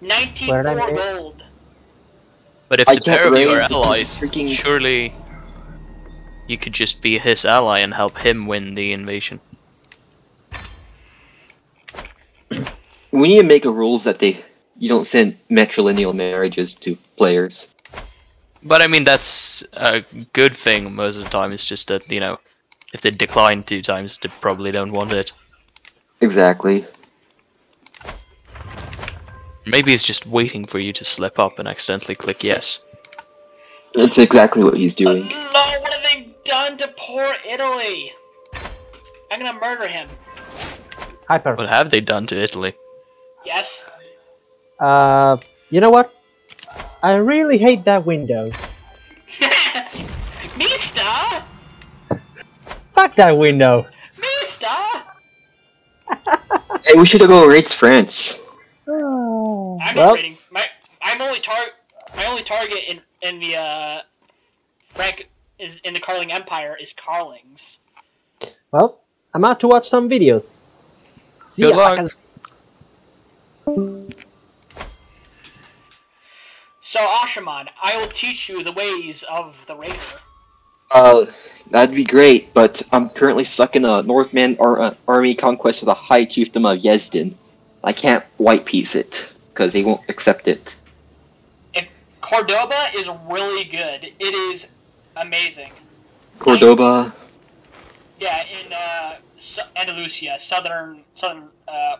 Where 94 that is? gold. But if I the pair of you are allies, freaking- surely you could just be his ally and help him win the invasion. We need to make a rules that they you don't send matrilineal marriages to players. But I mean, that's a good thing most of the time. It's just that, you know, if they decline two times, they probably don't want it. Exactly. Maybe he's just waiting for you to slip up and accidentally click yes. That's exactly what he's doing. no, what have they done to poor Italy? I'm gonna murder him. Hyper. What have they done to Italy? Yes. Uh, you know what? I really hate that window. Mista! Fuck that window. Mista! Hey, we should go raid France. I'm well, not raiding. My I'm only tar my only target in in the uh Frank is in the Carling Empire is Carlings. well, I'm out to watch some videos. See Good ya, luck. So Ashaman, I will teach you the ways of the Raider. Uh, that'd be great, but I'm currently stuck in a Northman ar- uh, army conquest of the High Chiefdom of Yezdan. I can't white peace it because he won't accept it. Cordoba is really good. It is amazing. Cordoba. Yeah, in uh, Andalusia, southern southern. Uh,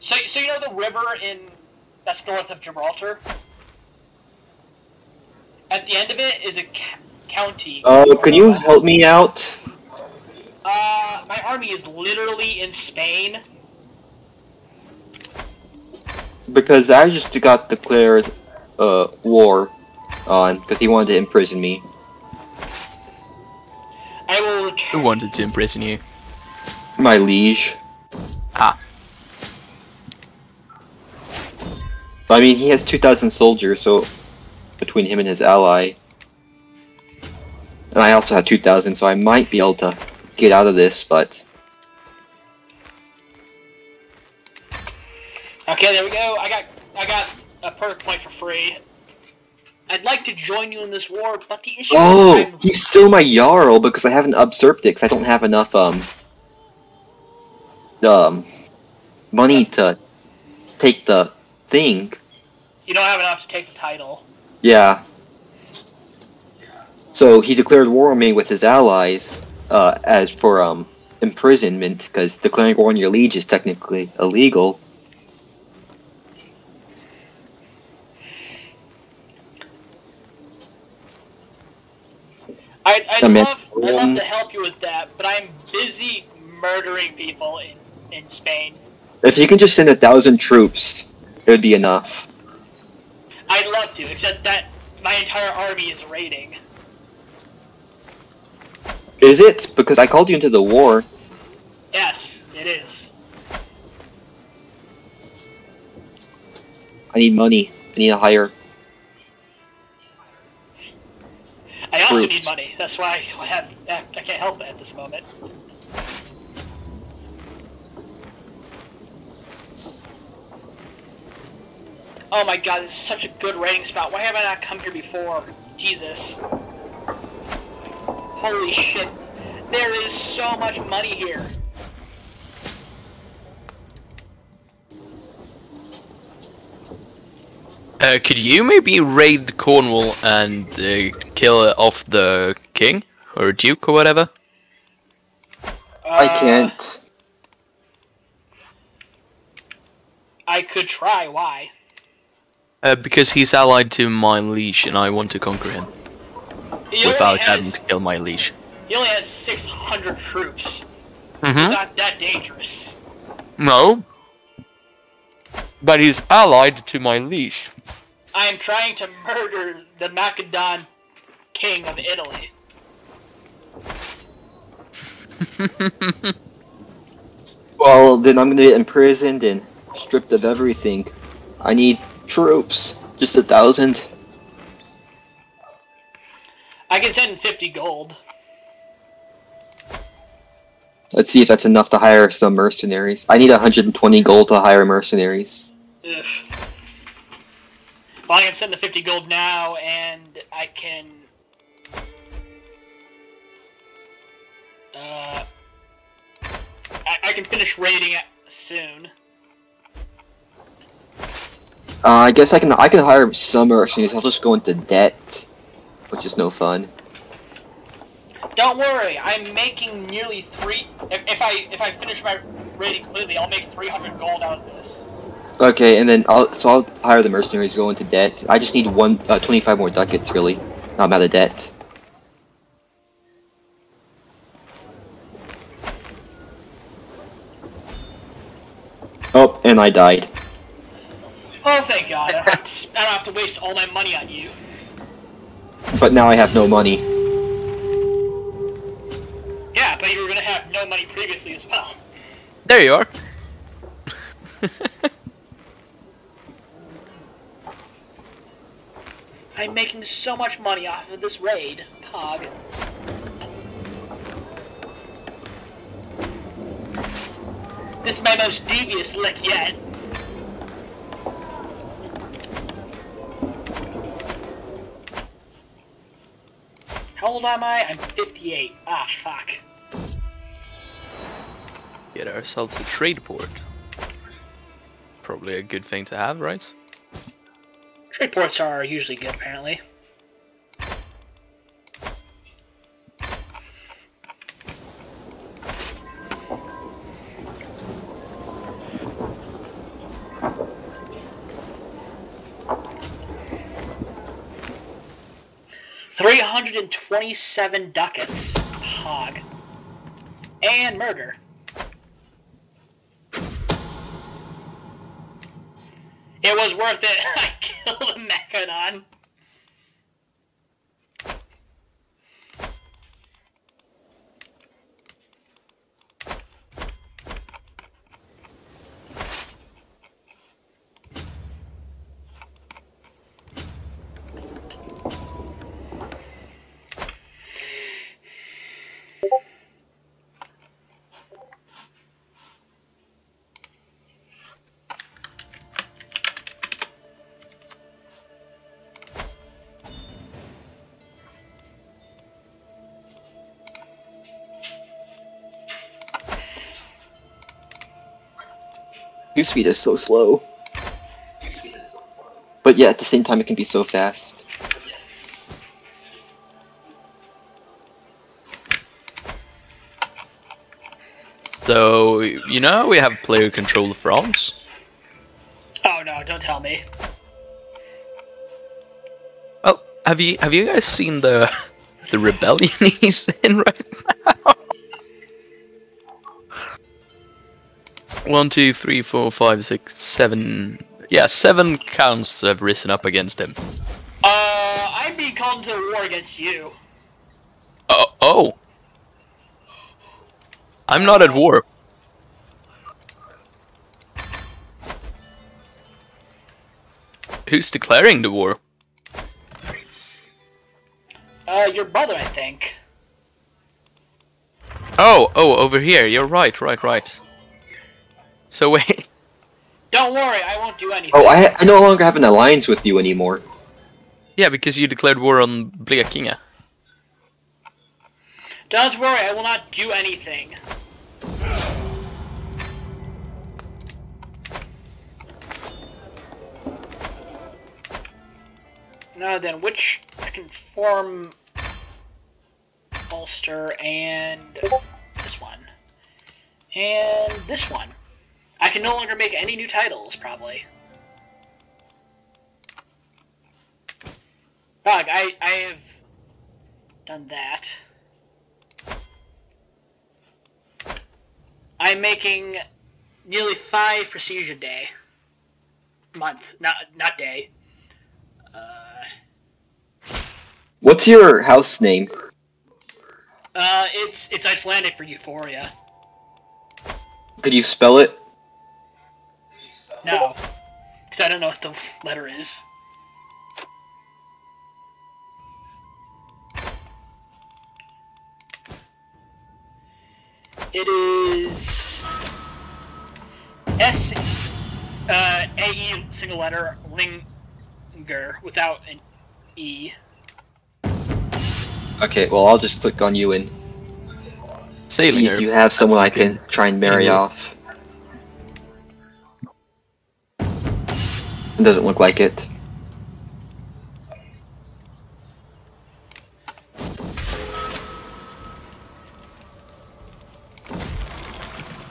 so so you know the river in that's north of Gibraltar. At the end of it is a ca- county. Oh, can you help me out? Uh, my army is literally in Spain. Because I just got declared uh war on because he wanted to imprison me. I will Who wanted to imprison you? My liege. Ah. I mean, he has 2,000 soldiers, so between him and his ally. And I also have 2,000, so I might be able to get out of this, but Okay, there we go. I got I got a perk point for free. I'd like to join you in this war, but the issue oh, is I'm he's still my jarl because I haven't usurped it 'cause I don't have enough um um money to take the thing. you don't have enough to take the title. Yeah. So he declared war on me with his allies, uh, as for um imprisonment, because declaring war on your liege is technically illegal. I'd love, I'd love to help you with that, but I'm busy murdering people in, in Spain. If you can just send a thousand troops, it would be enough. I'd love to, except that my entire army is raiding. Is it? Because I called you into the war. Yes, it is. I need money. I need to hire. I also need money. That's why I have I can't help it at this moment. Oh my god, this is such a good raiding spot. Why have I not come here before? Jesus. Holy shit. There is so much money here. Uh, could you maybe raid Cornwall and uh, kill off the king or duke or whatever? I Uh, can't. I could try, why? Uh, because he's allied to my liege and I want to conquer him He only, without having to kill my liege. he only has 600 troops. Mm-hmm. It's not that dangerous. No. But he's allied to my liege. I am trying to murder the Macedon king of Italy. Well, then I'm gonna get imprisoned and stripped of everything. I need troops. Just a thousand. I can send 50 gold. Let's see if that's enough to hire some mercenaries. I need 120 gold to hire mercenaries. Ugh. Well, I can send the 50 gold now, and I can. Uh, I, I can finish raiding it soon. Uh, I guess I can I can hire some mercenaries. I'll just go into debt, which is no fun. Don't worry, I'm making nearly three. If, if I if I finish my raiding completely, I'll make 300 gold out of this. Okay, and then I'll so I'll hire the mercenaries, go into debt. I just need one uh, 25 more ducats really. I'm out of debt. Oh, and I died. Oh, thank God! I don't have to, s- I don't have to waste all my money on you. But now I have no money. Yeah, but you were gonna have no money previously as well. There you are. I'm making so much money off of this raid, Pog. This is my most devious lick yet. How old am I? I'm 58. Ah, fuck. Get ourselves a trade port. Probably a good thing to have, right? Trade ports are usually good, apparently. Three hundred and twenty-seven ducats, hog, and murder. It was worth it. I killed a Mechadon. News speed is so slow. But yeah, at the same time, it can be so fast. So, you know, we have player control frogs? Oh no, don't tell me. Well, have you have you guys seen the the rebellion he's in right now. One, two, three, four, five, six, seven. Yeah, seven counts have risen up against him. Uh, I'd be called to war against you. Oh, oh. I'm not at war. Who's declaring the war? Uh, your brother, I think. Oh, oh, over here. You're right, right, right. So wait. Don't worry, I won't do anything. Oh, I, I no longer have an alliance with you anymore. Yeah, because you declared war on Blekinge. Don't worry, I will not do anything. Now then, which I can form Ulster and this one. And this one. I can no longer make any new titles, probably. Dog, I, I have done that. I'm making nearly five prestige a day. Month, not not day. Uh, What's your house name? uh, it's it's Icelandic for Euphoria. Could you spell it? No, because I don't know what the letter is. It is S uh, A E single letter linger without an E. Okay, well I'll just click on you and see Sailing if you have someone I can try and marry Anyway. off. It doesn't look like it.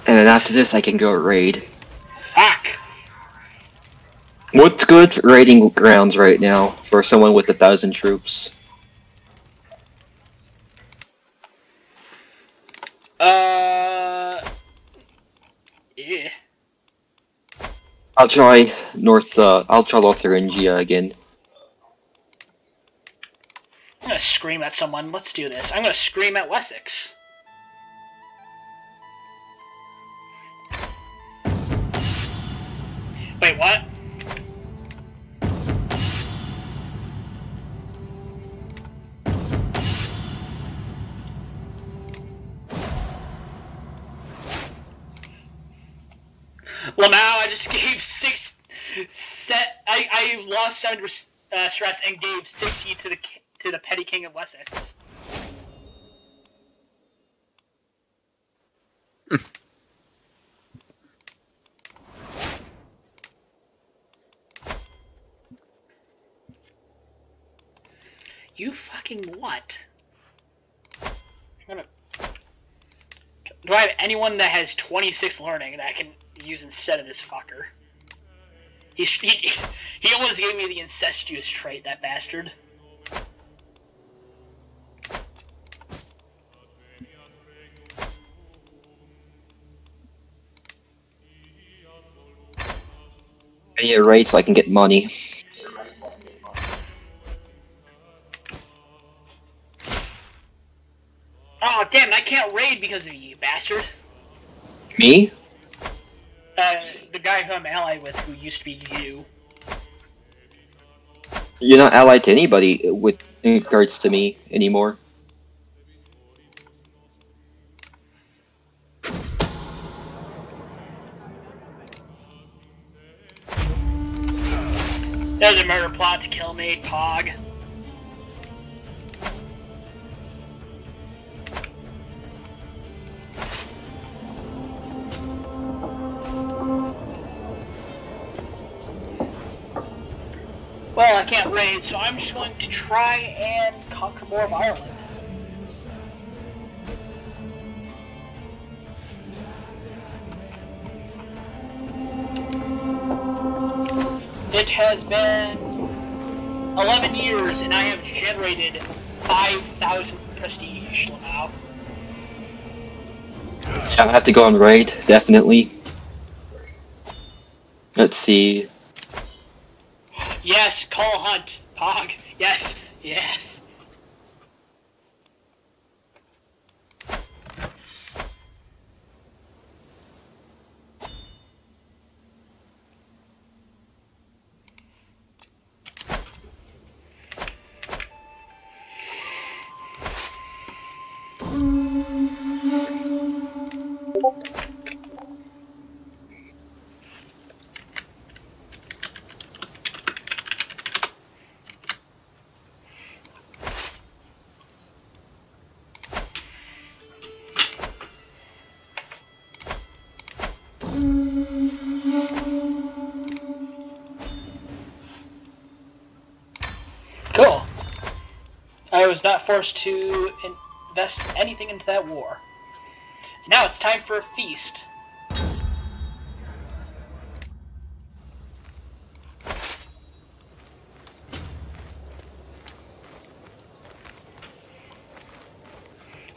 And then after this I can go raid. Fuck! What's good raiding grounds right now for someone with a thousand troops? Uh. Yeah. I'll try North, uh, I'll try Lotharingia again. I'm gonna scream at someone. Let's do this. I'm gonna scream at Wessex. Seventy uh, stress and gave sixty to the to the petty king of Wessex. you fucking what? Gonna. Do I have anyone that has 26 learning that I can use instead of this fucker? He's, he, he almost gave me the incestuous trait, that bastard. A raid so I can get money. Oh, damn, I can't raid because of you, bastard. Me? Uh, the guy who I'm allied with, who used to be you. You're not allied to anybody with in regards to me anymore. There's a murder plot to kill me, Pog. Well, I can't raid, so I'm just going to try and conquer more of Ireland. It has been 11 years, and I have generated 5,000 prestige, Lamau. Yeah, I have to go on raid, definitely. Let's see. Yes, call hunt. Pog. Yes, yes. Was not forced to invest anything into that war. Now it's time for a feast.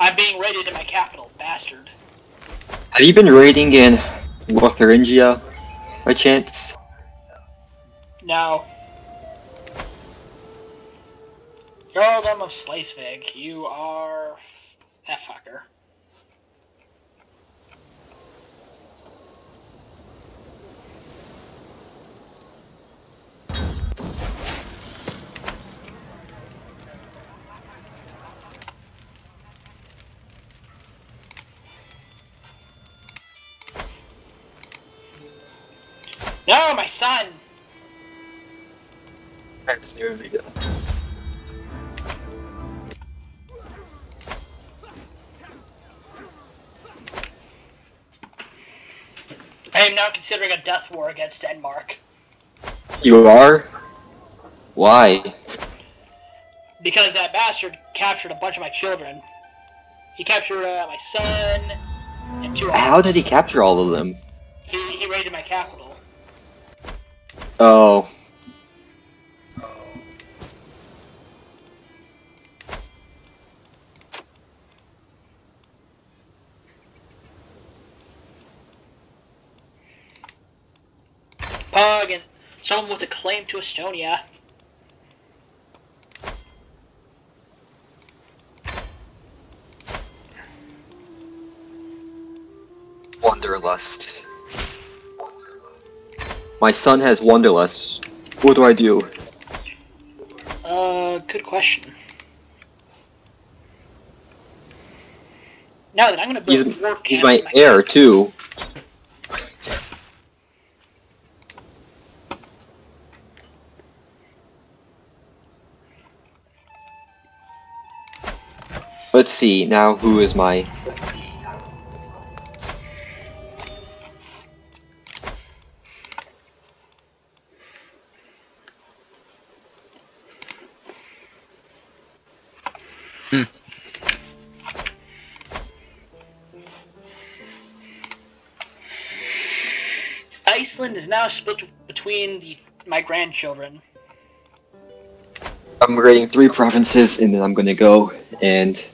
I'm being raided in my capital, bastard. Have you been raiding in Lotharingia, by chance? No. Earldom of Slesvig, you are that fucker. No, my son! That's nearly done. I am now considering a death war against Denmark. You are? Why? Because that bastard captured a bunch of my children. He captured uh, my son and two How others. did he capture all of them? He, he raided my capital. Oh. Claim to Estonia. Wanderlust. My son has Wanderlust. What do I do? Uh, good question. Now that I'm gonna build He's, he's my heir, too. Let's see, now who is my... Iceland is now split between the, my grandchildren. I'm raiding three provinces, and then I'm gonna go and...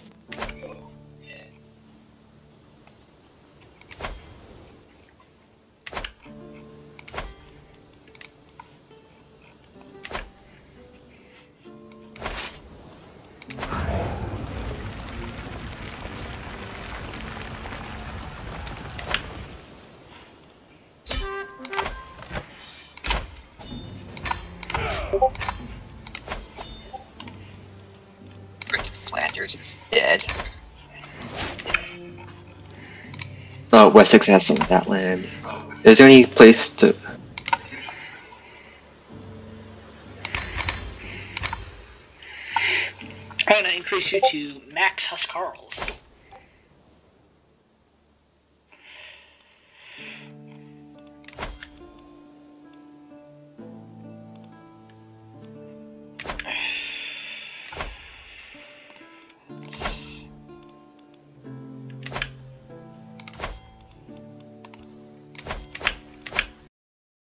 Oh, Wessex has some of that land. Is there any place to... I'm gonna increase you to max Huscarls.